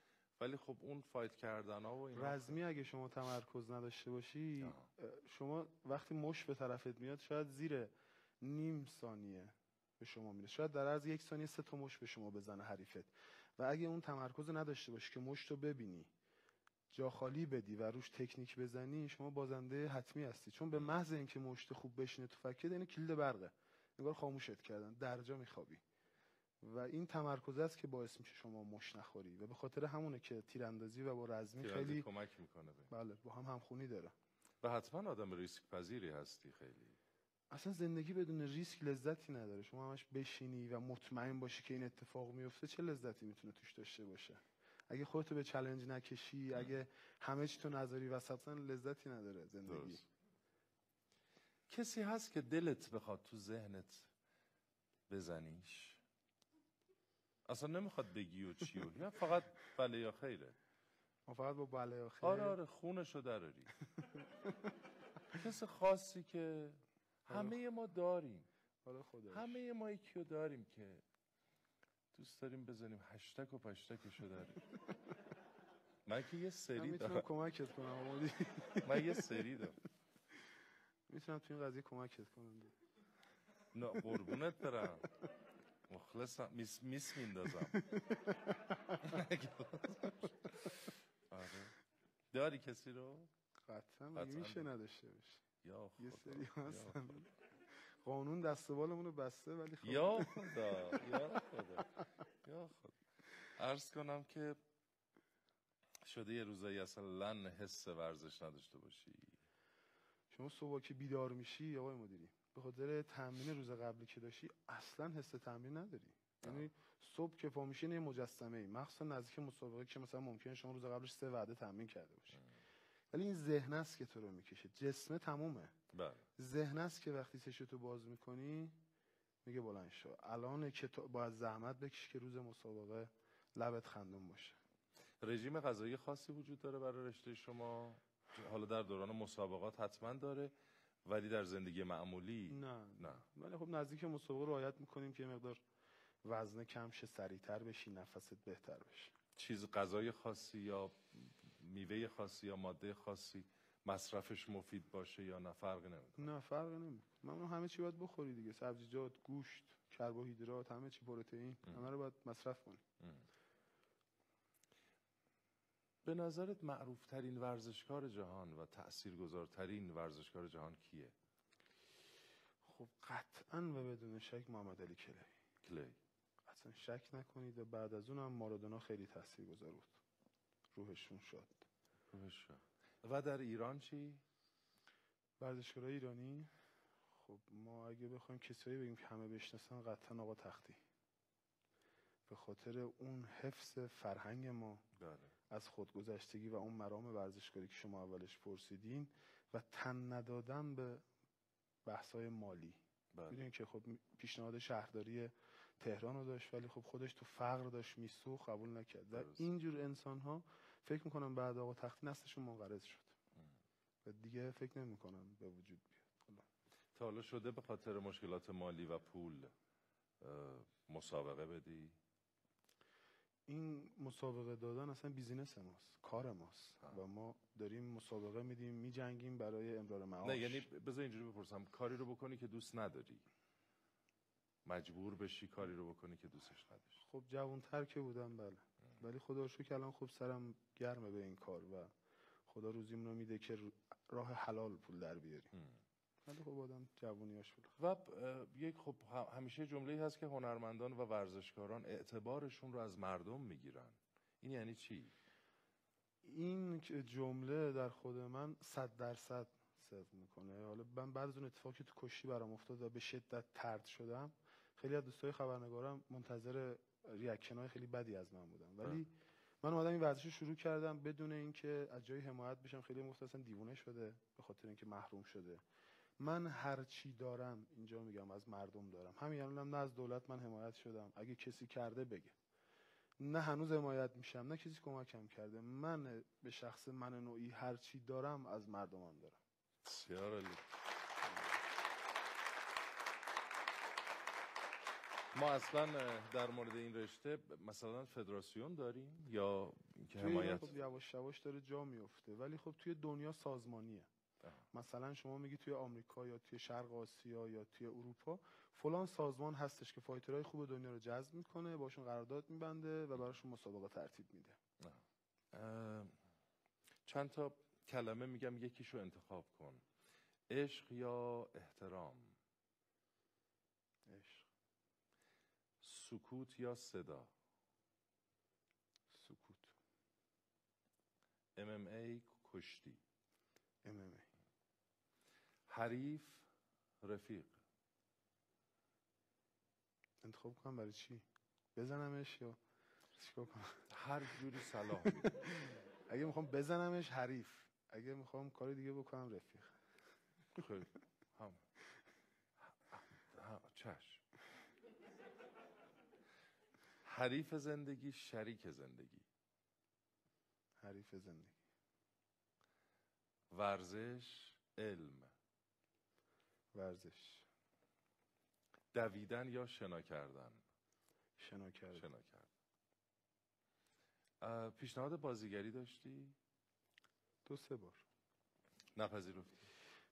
ولی خب اون فایت کردن ها و اینا. رزمی اگه شما تمرکز نداشته باشی آه. شما وقتی مش به طرفت میاد شاید زیر نیم ثانیه به شما میره. شاید در عرض یک ثانیه سه تا مش به شما بزنه حریفت. و اگه اون تمرکز نداشته باشی که مش رو ببینی جا خالی بدی و روش تکنیک بزنی شما بازنده حتمی هستی. چون به محض اینکه مشت خوب بشینه تو فکت این کلید برقه. نگار خاموشت کردن درجا میخوابی. و این تمرکز است که باعث میشه شما مش نخوری. و به خاطر همونه که تیراندازی و با رزمی خیلی کمک می‌کنه به بله با هم همخونی داره. و حتما آدم ریسک پذیری هستی خیلی. اصلا زندگی بدون ریسک لذتی نداره. شما همش بشینی و مطمئن باشی که این اتفاق میفته چه لذتی می‌تونه توش داشته باشه؟ اگه خودتو به چلنج نکشی اگه همه چی تو نذاری وسط اصلا لذتی نداره زندگی. درست. کسی هست که دلت بخواد تو ذهنت بزنیش؟ اصلا نمی‌خواد بگی و چی و یا فقط بله یا خیره ما فقط با بله آخر آره آره خونشو دراری. کس خاصی که همه ما داریم. خدا همه ما یکی رو داریم که دوست داریم بزنیم هشتک و پشتکشو داریم من که یه سری می‌تونم دارم. کمکت کنم من یه سری دارم. می‌تونم تو این قضیه کمکت کنم. نه قربونت برم. مخلصم میس, میس میندازم داری کسی رو؟ قطعا میشه نداشته باشه یا یه سری هستن. قانون دست بالمون رو بسته ولی خب. یا خدا یا خدا یا خدا. عرض کنم که شده یه روزایی اصلا حس ورزش نداشته باشی. شما صبح که بیدار میشی آقای مدیری. به خاطر تمرین روز قبلی که داشتی اصلا حس تمرین نداری. یعنی صبح که پا میشی یه مجسمه ای مخصوصا نزدیک مسابقه که مثلا ممکنه شما روز قبلش سه وعده تمرین کرده باشی. ولی این ذهن است که تو رو می‌کشه. جسم تمومه. بله. ذهن است که وقتی چشتو باز می‌کنی میگه بلند شو. الان که تو باید زحمت بکشی که روز مسابقه لبت خندون باشه. رژیم غذایی خاصی وجود داره برای رشته شما؟ حالا در دوران مسابقات حتما داره. ولی در زندگی معمولی نه. نه. ولی خب نزدیک مسابقه رعایت می‌کنیم که یه مقدار وزن کم شه سریعتر بشی نفست بهتر بشه چیز غذای خاصی یا میوه خاصی یا ماده خاصی مصرفش مفید باشه یا نه؟ فرقی نمی‌کنه. نه فرقی نمی‌کنه. من همه چی باید بخوری دیگه. سبزیجات گوشت کربوهیدرات همه چی پروتئین همه رو باید مصرف کنی. به نظرت معروف ترین ورزشکار جهان و تاثیرگذارترین ورزشکار جهان کیه؟ خب قطعا و بدون شک محمد علی کلی کلی. اصلا شک نکنید و بعد از اونم مارادونا خیلی تاثیرگذار بود. روحشون شد روحش شد. و در ایران چی؟ ورزشکارای ایرانی؟ خب ما اگه بخوایم کسایی بگیم که همه بشناسن قطعا آقا تختی. به خاطر اون حفظ فرهنگ ما. بله. از خودگذشتگی و اون مرام ورزشکاری که شما اولش پرسیدین و تن ندادن به بحث‌های مالی. بله. می‌دونین که خب پیشنهاد شهرداری تهران رو داشت ولی خب خودش تو فقر داشت میسوخت قبول نکرد. و. اینجور انسان ها فکر می‌کنم بعد آقا تختی نسلشون منقرض شد. و دیگه فکر نمی‌کنم به وجود بیاد. تا حالا شده به خاطر مشکلات مالی و پول مسابقه بدی؟ این مسابقه دادن اصلا بیزینس ماست کار ماست. و ما داریم مسابقه میدیم میجنگیم برای امرار معاش. نه یعنی بذار اینجوری بپرسم. کاری رو بکنی که دوست نداری. مجبور بشی کاری رو بکنی که دوستش نداری. خب جوانتر که بودم بله. ولی خدا رو شکر الان خب سرم گرمه به این کار و خدا روزیمون رو میده که راه حلال پول در بیاریم. ولی خب آدم جوونیاش بود و یک خب همیشه جمله هست که هنرمندان و ورزشکاران اعتبارشون رو از مردم می‌گیرن. این یعنی چی؟ این که جمله در خود من صد درصد صدق می‌کنه. حالا من بعد از اون اتفاقی که تو کشتی برام افتاد و به شدت ترد شدم خیلی از دوستای خبرنگارم منتظر ریاکشن های خیلی بدی از من بودن. ولی من اومدم این ورزش رو شروع کردم بدون اینکه از جای حمایت بشم. خیلی اصلا دیوونه شده به خاطر اینکه محروم شده. من هر چی دارم اینجا میگم از مردم دارم. همین الانم نه از دولت من حمایت شدم. اگه کسی کرده بگه. نه هنوز حمایت میشم نه کسی کمکم کرده. من به شخص من نوعی هر چی دارم از مردمم دارم. بسیار عالی. ما اصلا در مورد این رشته مثلا فدراسیون داریم یا اینکه ایران حمایت؟ خب یواش یواش داره جا میفته ولی خب توی دنیا سازمانیه. مثلا شما میگی توی آمریکا یا توی شرق آسیا یا توی اروپا فلان سازمان هستش که فایترهای خوب دنیا رو جذب می‌کنه باشون قرارداد میبنده و براشون مسابقه ترتیب میده. چند تا کلمه میگم یکیشو انتخاب کن. عشق یا احترام؟ عشق. سکوت یا صدا؟ سکوت. MMA کشتی. MMA حریف رفیق. انتخاب کنم برای چی؟ بزنمش یا چیکار کنم؟ هر جوری صلاح. می‌دونی. اگه می‌خوام بزنمش حریف. اگه می‌خوام کار دیگه بکنم رفیق. خیلی. هم. چشم حریف زندگی شریک زندگی. حریف زندگی. ورزش علم. ورزش. دویدن یا شنا کردن؟ شنا کردن. شنا کردن. پیشنهاد بازیگری داشتی؟ دو سه بار. نپذیرفتی؟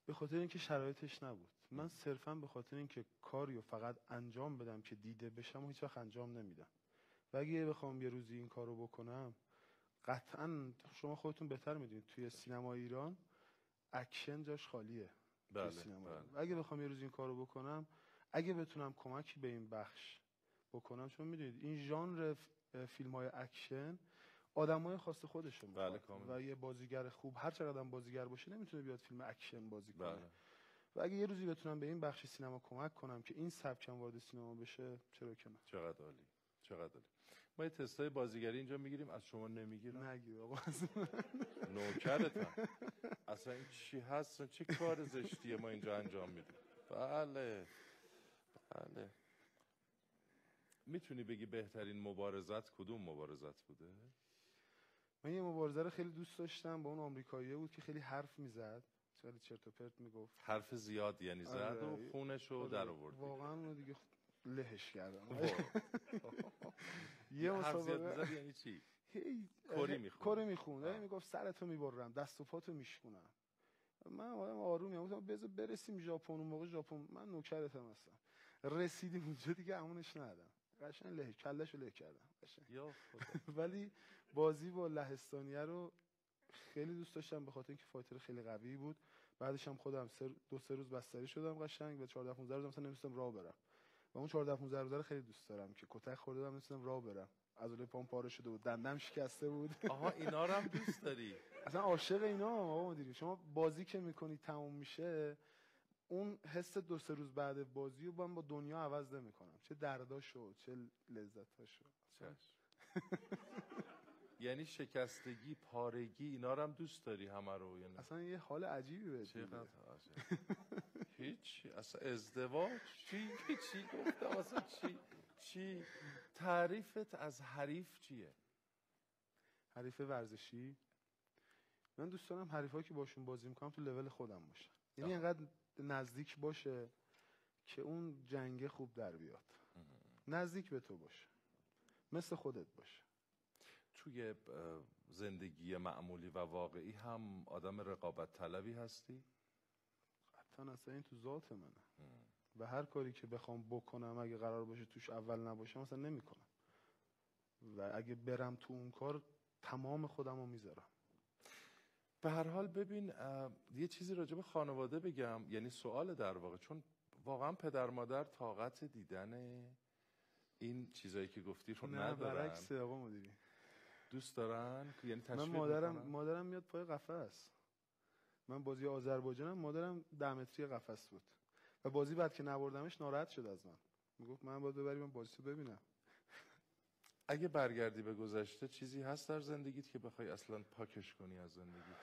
به خاطر اینکه شرایطش نبود. من صرفا به خاطر اینکه کاری رو فقط انجام بدم که دیده بشم و هیچ وقت انجام نمیدم. و اگه بخوام یه روزی این کار رو بکنم قطعا شما خودتون بهتر می‌دونید. توی سینما ایران اکشن جاش خالیه. بله بله. اگه بخوام یه روز این کارو بکنم اگه بتونم کمکی به این بخش بکنم چون می‌دونید این ژانر فیلم های اکشن آدمای خاص خودشون بله،. و یه بازیگر خوب هر چقدر بازیگر باشه نمی‌تونه بیاد فیلم اکشن بازی کنه. بله. و اگه یه روزی بتونم به این بخش سینما کمک کنم که این سبکم وارد سینما بشه چرا که نه. چقدر عالی چقدر عالی. ما یه تستای بازیگری اینجا می‌گیریم از شما نمی‌گیرم. نگیر آقا نوکرتم اصلا این چی هست؟ چه کار زشتیه ما اینجا انجام میدیم؟ بله. بله. می‌تونی بگی بهترین مبارزت کدوم مبارزت بوده؟ من یه مبارزه رو خیلی دوست داشتم با اون آمریکاییه بود که خیلی حرف می‌زد. خیلی چرت و پرت می‌گفت. حرف زیاد یعنی زد آره. و خونش رو در آورد واقعا دیگه لهش کردم. یه مسابقه یعنی چی؟ هی کری می‌خوند. کری می‌خوند آه. می‌گفت سرتو می‌برم دست و پاتو میشکنم من آدم آرومی هم گفتم بذار برسیم ژاپن اون موقع ژاپن من نوکرتم هستم. رسیدیم اونجا دیگه امونش ندادم. قشنگ له کلهشو له کردم. قشنگ. ولی بازی با لهستانیه رو خیلی دوست داشتم به خاطر اینکه فایتر خیلی قوی بود. بعدش هم خودم سه- دو سه روز بستری شدم قشنگ و 14 15 روز مثلا نمیستم راه برم. و اون 14 15 روزه رو خیلی دوست دارم که کتک خورده بودم نمیستم راه برم. عضله پام پاره شده بود. دندم شکسته بود. آها اینا رو هم دوست داری؟ اصلا عاشق اینا آقا مدیری. شما بازی که می‌کنی تموم میشه اون حس دو سه روز بعد بازی رو من با دنیا عوض نمی‌کنم. چه درداشو چه لذتاشو. یعنی شکستگی پارگی اینا رو هم دوست داری همه رو یعنی؟ اصلا یه حال عجیبی بهت. چقدر عجب. هیچ اصلا ازدواج؟ چی؟ چی گفتم؟ اصلا چی؟ چی؟ تعریفت از حریف چیه؟ حریف ورزشی؟ من دوست دارم حریفایی که باشون بازی می‌کنم تو لول خودم باشن. یعنی. انقدر نزدیک باشه که اون جنگه خوب در بیاد. نزدیک به تو باشه. مثل خودت باشه. توی زندگی معمولی و واقعی هم آدم رقابت طلبی هستی؟ قطعا اصلا این تو ذات منه. و هر کاری که بخوام بکنم اگه قرار باشه توش اول نباشم اصلا نمی‌کنم. و اگه برم تو اون کار تمام خودم رو می‌ذارم. به هر حال ببین یه چیزی راجع به خانواده بگم یعنی سوال در واقع چون واقعا پدر مادر طاقت دیدن این چیزایی که گفتی رو نه ندارن. برعکس آقا مدیری. دوست دارن؟ یعنی من مادرم می‌کنن؟ مادرم میاد پای قفس. من بازی آذربایجانم مادرم ده متری قفس بود. و بازی بعد که نبردمش ناراحت شد از من. می‌گفت من باید ببری من بازی تو ببینم. اگه برگردی به گذشته چیزی هست در زندگیت که بخوای اصلا پاکش کنی از زندگیت؟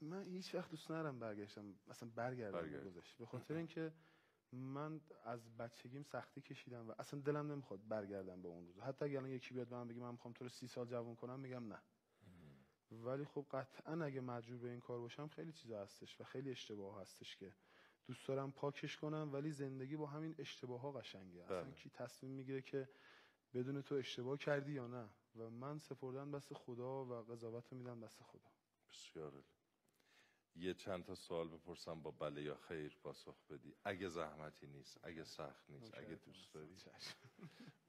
من هیچ وقت دوست ندارم برگشتم اصلا برگردم به برگرد. گذشته. به خاطر اینکه من از بچگیم سختی کشیدم و اصلا دلم نمی‌خواد برگردم به اون روز. حتی اگه الان یکی بیاد به من بگه من می‌خوام تو رو سی سال جوان کنم میگم نه. ولی خب قطعا اگه مجبور به این کار باشم خیلی چیزا هستش و خیلی اشتباه هستش که دوست دارم پاکش کنم ولی زندگی با همین اشتباه ها قشنگه اصلا بله. کی تصمیم می‌گیره که بدون تو اشتباه کردی یا نه و من سپردن دست خدا و قضاوت رو میدم دست خدا بسیار. یه چند تا سوال بپرسم با بله یا خیر پاسخ بدی اگه زحمتی نیست اگه سخت نیست اگه دوست. داری.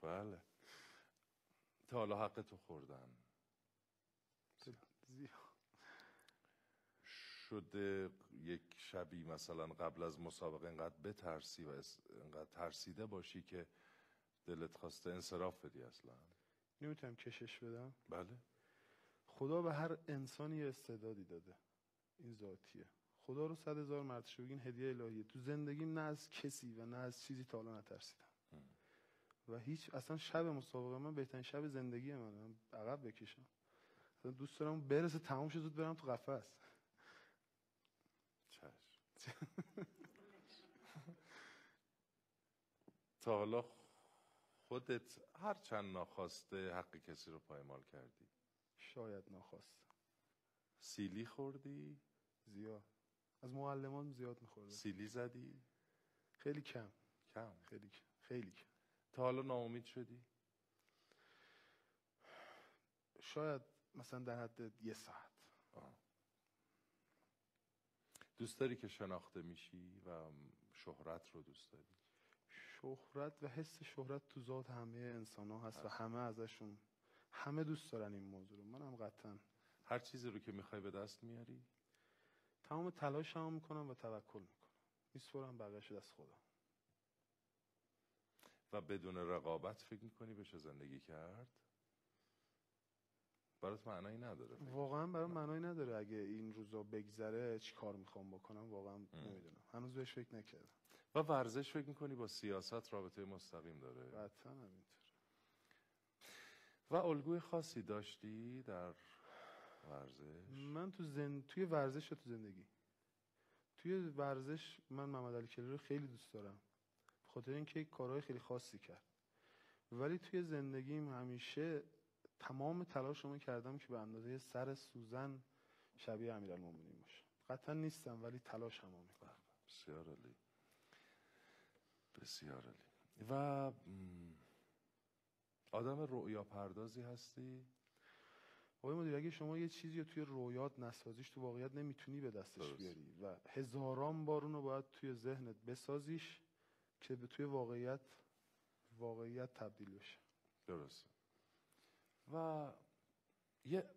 بله تا حالا حق تو خوردن زیاد. شده یک شبی مثلا قبل از مسابقه انقدر بترسی و انقدر ترسیده باشی که دلت خواسته انصراف بدی اصلا؟ نمی‌تونم کشش بدم. بله. خدا به هر انسانی استعدادی داده. این ذاتیه. خدا رو صد هزار مرتبه بگین هدیه الهیه. تو زندگیم نه از کسی و نه از چیزی تا حالا نترسیدم. و هیچ اصلا شب مسابقه من بهترین شب زندگی منه. من عقب بکشم. اصلا دوست دارم برسه تمام شد زود برم تو قفس چشم. تا حالا خودت هر چند ناخواسته حق کسی رو پایمال کردی؟ شاید ناخواست سیلی خوردی؟ زیاد. از معلمان زیاد میخورده سیلی زدی؟ خیلی کم. کم. خیلی کم. خیلی کم. تا حالا ناامید شدی؟ شاید مثلا در حد یه ساعت. آه. دوست داری که شناخته میشی و شهرت رو دوست داری؟ شهرت و حس شهرت تو ذات همه انسان ها هست و. همه ازشون همه دوست دارن این موضوع رو. منم قطعا. هر چیزی رو که می‌خوای به دست میاری؟ تمام تلاش هم می‌کنم و توکل می‌کنم. میسپرم بقیهش دست خدا. و بدون رقابت فکر می‌کنی بشه زندگی کرد؟ برات معنایی نداره. واقعا برای معنایی نداره اگه این روزا بگذره چی کار می‌خوام بکنم واقعا نمی‌دونم. هنوز بهش فکر نکردم. و ورزش فکر می‌کنی با سیاست رابطه مستقیم داره؟ قطعا همینطور و الگوی خاصی داشتی در ورزش؟ من تو زن... توی ورزش تو زندگی؟ توی ورزش من محمد علی کلی رو خیلی دوست دارم. خاطر اینکه کارهای خیلی خاصی کرد. ولی توی زندگیم همیشه تمام تلاشمو کردم که به اندازه سر سوزن شبیه امیرالمومنین باشم قطعا نیستم ولی تلاش هم می‌کنم. بسیار عالی. بسیار عالی. و آدم رؤیا پردازی هستی؟ آقای مدیر اگه شما یه چیزی رو توی رویات نسازیش تو واقعیت نمی‌تونی به دستش درست. بیاری و هزاران بار اونو باید توی ذهنت بسازیش که به توی واقعیت واقعیت تبدیل بشه. درسته. و یه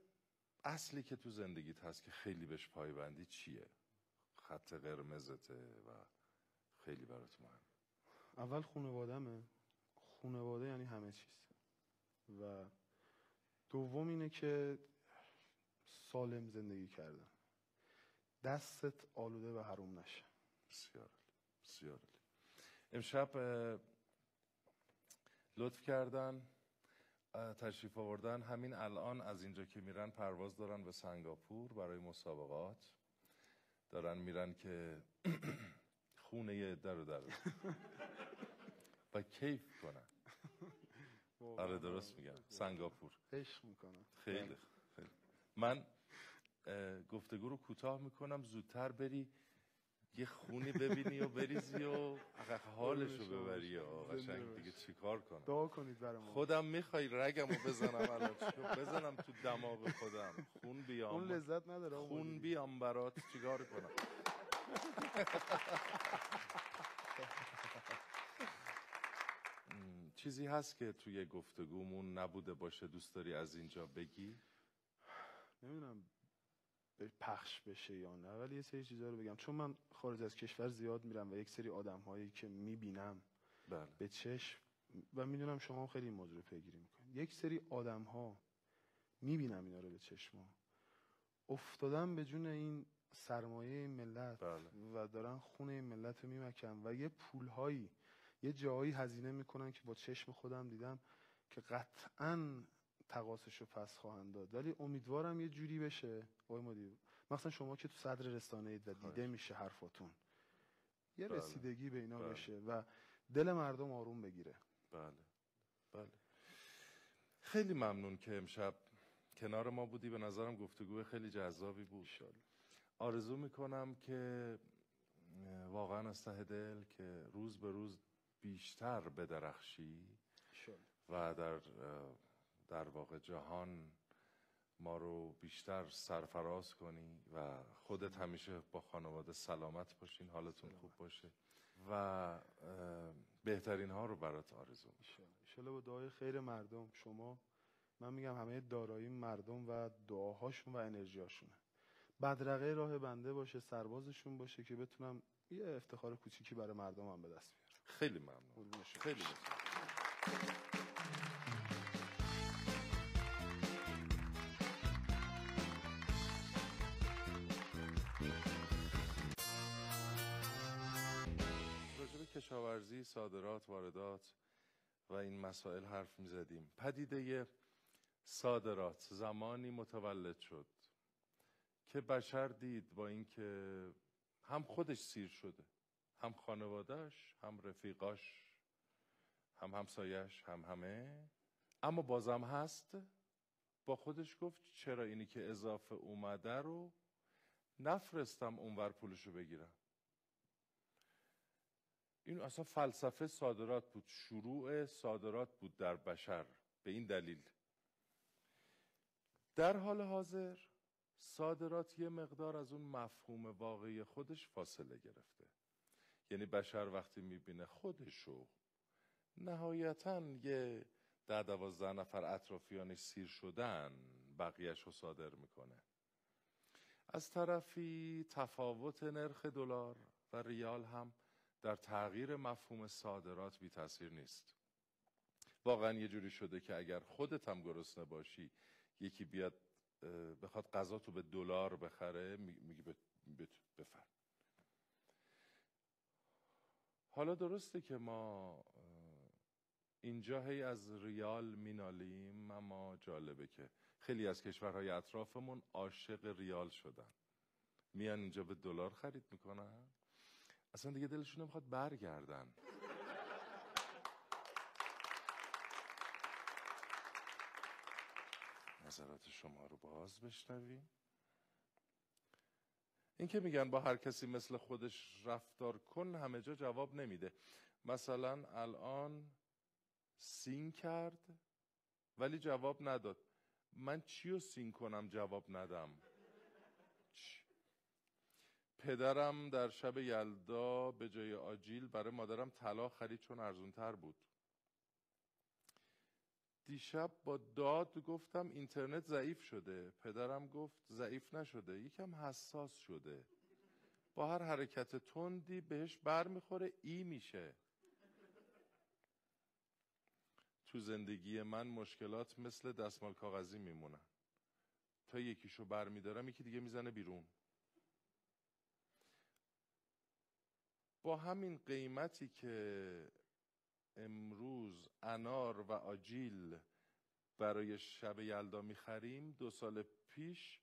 اصلی که تو زندگیت هست که خیلی بهش پایبندی چیه؟ خط قرمزته و خیلی برات مهم. اول خانوادمه خانواده یعنی همه چیز. و دوم اینه که سالم زندگی کردن دستت آلوده و حروم نشه. بسیار. بسیار. امشب لطف کردن. تشریف آوردن. همین الان از اینجا که میرن پرواز دارن به سنگاپور برای مسابقات. دارن میرن که خونه در و در. و کیف کنن. آره درست میگم. سنگاپور. عشق می‌کنم خیلی خیلی. من گفتگو رو کوتاه می‌کنم. زودتر بری یه خونی ببینی و بریزی و حالش رو شما. ببری قشنگ. دیگه چیکار کنم؟ دعا کنید برای ما خودم می‌خوای رگم رو بزنم الان. بزنم تو دماغ خودم. خون اون بیام لذت نداره خون. بیام برات. چیکار کنم؟ چیزی هست که توی گفتگومون نبوده باشه. دوست داری از اینجا بگی؟ نمی‌دونم. پخش بشه یا نه. ولی یه سری چیزا رو بگم. چون من خارج از کشور زیاد میرم و یک سری آدم هایی که می‌بینم بله. به چشم و می‌دونم شما خیلی این موضوع رو پیگیری می‌کنید. یک سری آدم ها می‌بینم اینا رو به چشم افتادن به جون این سرمایه ملت بله. و دارن خون این ملت رو میمکن و یه پولهایی یه جایی هزینه می‌کنن که با چشم خودم دیدم که قطعا تقاسش رو پس خواهند داد. ولی امیدوارم یه جوری بشه. آقای مدیر مثلا شما که تو صدر رسانه اید و دیده. میشه حرفاتون یه بله. رسیدگی به اینا بله. بشه و دل مردم آروم بگیره. بله. بله. خیلی ممنون که امشب کنار ما بودی. به نظرم گفتگو خیلی جذابی بود. آرزو می‌کنم که واقعا از ته دل که روز به روز بیشتر بدرخشی و در در واقع جهان ما رو بیشتر سرفراز کنی و خودت همیشه با خانواده سلامت باشین حالتون خوب باشه و بهترین ها رو برات آرزو می‌کنم. انشالله با دعای خیر مردم. شما من میگم همه دارایی مردم و دعاهاشون و انرژیاشونه بدرقه راه بنده باشه سربازشون باشه که بتونم یه افتخار کوچیکی برای مردم هم به دست بیارم. خیلی ممنون. خیلی ممنون. کشاورزی صادرات واردات و این مسائل حرف می زدیم پدیده صادرات زمانی متولد شد که بشر دید با اینکه هم خودش سیر شده هم خانوادهش هم رفیقاش هم همسایش هم همه. اما بازم هست با خودش گفت چرا اینی که اضافه اومده رو نفرستم اونور پولشو بگیرم. این اصلا فلسفه صادرات بود شروع صادرات بود در بشر به این دلیل. در حال حاضر صادرات یه مقدار از اون مفهوم واقعی خودش فاصله گرفته. یعنی بشر وقتی می‌بینه خودشو نهایتا یه ده دوازده نفر اطرافیانش سیر شدن بقیهش رو صادر می‌کنه. از طرفی تفاوت نرخ دلار و ریال هم در تغییر مفهوم صادرات بی تاثیر نیست. واقعا یه جوری شده که اگر خودت هم گرسنه باشی یکی بیاد بخواد غذا تو به دلار بخره میگی بفر حالا درسته که ما اینجا هی از ریال مینالیم اما جالبه که خیلی از کشورهای اطرافمون عاشق ریال شدن. میان اینجا به دلار خرید می‌کنن؟ اصلا دیگه دلشون نمی‌خواد برگردن. نظرات شما رو باز بشنویم. این که میگن با هر کسی مثل خودش رفتار کن همه جا جواب نمیده. مثلا الان سین کرد ولی جواب نداد. من چی رو سین کنم؟ جواب ندم. پدرم در شب یلدا به جای آجیل برای مادرم طلا خرید چون ارزون تر بود. دیشب با داد گفتم اینترنت ضعیف شده. پدرم گفت ضعیف نشده. یکم حساس شده. با هر حرکت تندی بهش بر می‌خوره ای میشه. تو زندگی من مشکلات مثل دستمال کاغذی میمونن. تا یکیشو بر میدارم یکی دیگه می‌زنه بیرون. با همین قیمتی که امروز انار و آجیل برای شب یلدا می‌خریم دو سال پیش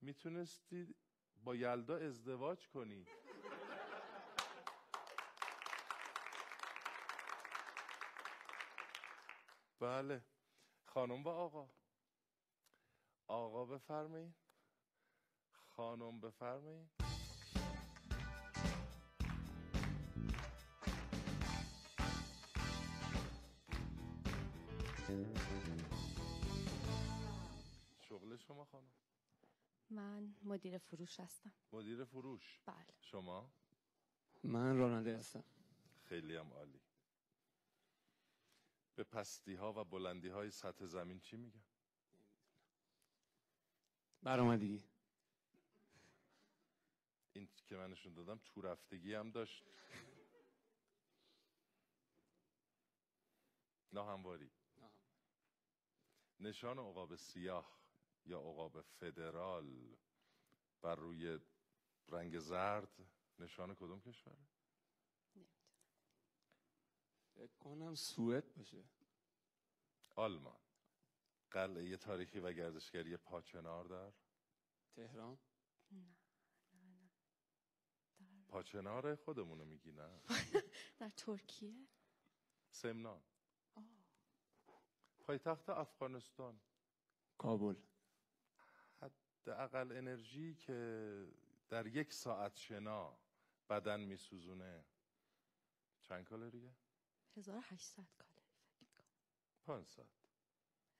می‌تونستید با یلدا ازدواج کنی. بله. خانم و آقا. آقا بفرمایید. خانم بفرمایید. شما خانم؟ من مدیر فروش هستم. مدیر فروش؟ بله. شما؟ من راننده هستم. خیلی هم عالی. به پستی ها و بلندی های سطح زمین چی میگن؟ برآمدگی. این که من نشون دادم تو رفتگی هم داشت. ناهمواری نشان عقاب سیاه. یا عقاب فدرال بر روی رنگ زرد نشان کدوم کشوره؟ فکر کنم سوئد باشه. آلمان. قلعه تاریخی و گردشگری پاچنار در؟ تهران. نه نه نه. در, پاچنار خودمونو میگی نه؟ در ترکیه. سمنان. پایتخت افغانستان. کابل. حداقل انرژی که در یک ساعت شنا بدن میسوزونه. چند کالریه؟ 1800 کالری فکر می‌کنم. 500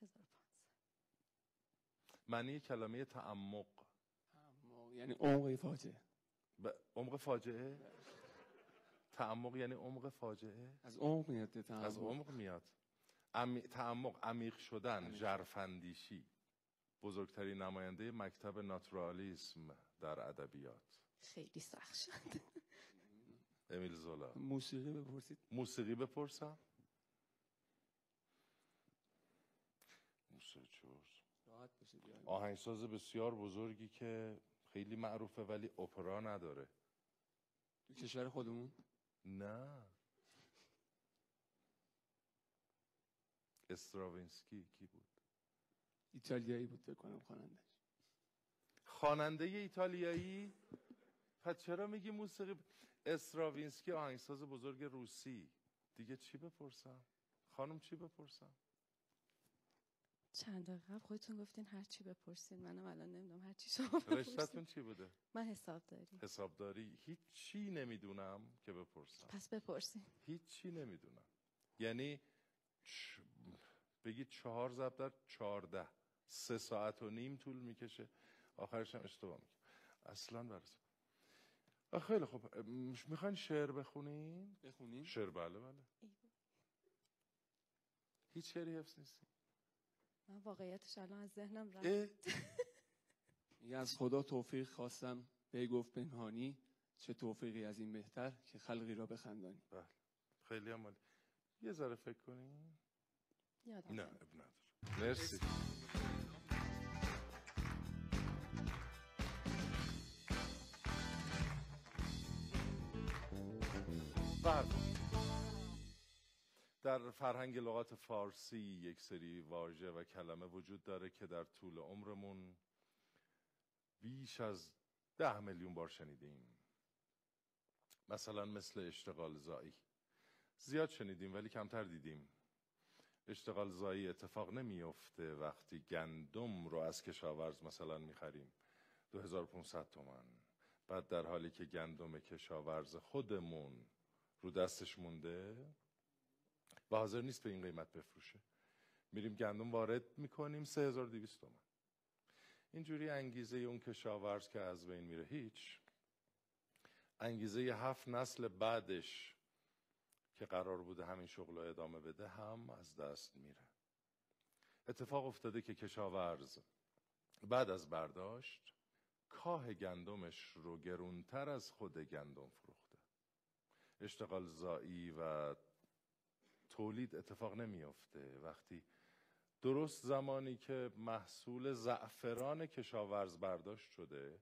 1500 معنی کلمه تعمق. تعمق یعنی عمق فاجعه. ب... عمق فاجعه؟ تعمق یعنی عمق فاجعه؟ از عمق میاد تعمق. از عمق میاد. عمی... تعمق عمیق شدن ژرفاندیشی بزرگترین نماینده مکتب ناتورالیسم در ادبیات. خیلی سخت شد. امیل زولا. موسیقی بپرسید. موسیقی بپرسم؟ موسیقی؟ راحت یعنی. آهنگساز بسیار بزرگی که خیلی معروفه ولی اپرا نداره. تو کشور خودمون؟ نه. استراوینسکی کی بود؟ ایتالیایی بود فکر کنم خوانندش. خواننده ایتالیایی؟ پس چرا میگی موسیقی استراوینسکی آهنگساز بزرگ روسی؟ دیگه چی بپرسم؟ خانم چی بپرسم؟ چند دقیقه قبل خودتون گفتین هر چی بپرسین. منم الان نمی‌دونم هر چی شما بپرسین. رشتتون چی بوده؟ من حساب داری حسابداری. هیچی نمی‌دونم که بپرسم. پس بپرسین. هیچی نمی‌دونم. یعنی چ... بگید چهار ضرب در چهارده. سه ساعت و نیم طول می‌کشه. آخرش هم اشتباه می‌کنم. اصلا برسم خیلی خوب. می‌خواین شعر بخونین؟ بخونیم شعر بله بله. هیچ شعری حفظ نیستی. من واقعیتش الان از ذهنم رفت؟ میگه از خدا توفیق خواستم. به گفت پنهانی. چه توفیقی از این بهتر که خلقی را بخندانی. خیلی هم عالی. یه ذره فکر کنیم یادم نه نداره. مرسی. در فرهنگ لغات فارسی یک سری واژه و کلمه وجود داره که در طول عمرمون بیش از ده میلیون بار شنیدیم. مثلا مثل اشتغال زایی. زیاد شنیدیم ولی کمتر دیدیم. اشتغال زایی اتفاق نمیفته وقتی گندم رو از کشاورز مثلا می‌خریم. 2500 تومن بعد در حالی که گندم کشاورز خودمون رو دستش مونده و حاضر نیست به این قیمت بفروشه. میریم گندم وارد می‌کنیم 3200 تومن اینجوری انگیزه اون کشاورز که از بین میره هیچ. انگیزه هفت نسل بعدش که قرار بوده همین شغل رو ادامه بده هم از دست میره. اتفاق افتاده که کشاورز بعد از برداشت کاه گندمش رو گرونتر از خود گندم فروخته اشتغال زایی و تولید اتفاق نمیافته. وقتی درست زمانی که محصول زعفران کشاورز برداشت شده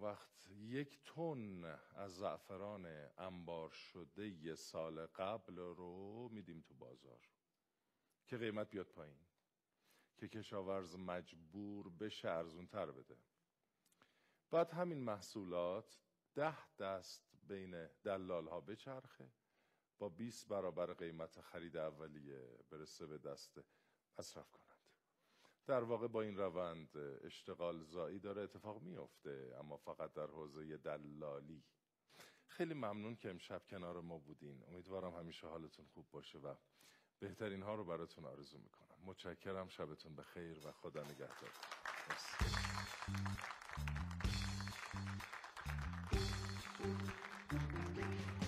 وقت یک تن از زعفران انبار شده یه سال قبل رو میدیم تو بازار که قیمت بیاد پایین که کشاورز مجبور بشه ارزون تر بده. بعد همین محصولات ده دست بین دلال ها بچرخه. با 20 برابر قیمت خرید اولیه برسه به دست مصرف کنند. در واقع با این روند اشتغال زایی داره اتفاق میفته اما فقط در حوزه دلالی. خیلی ممنون که امشب کنار ما بودین. امیدوارم همیشه حالتون خوب باشه و بهترین ها رو براتون آرزو می‌کنم. متشکرم. شبتون به خیر و خدا نگهدار. مرسی.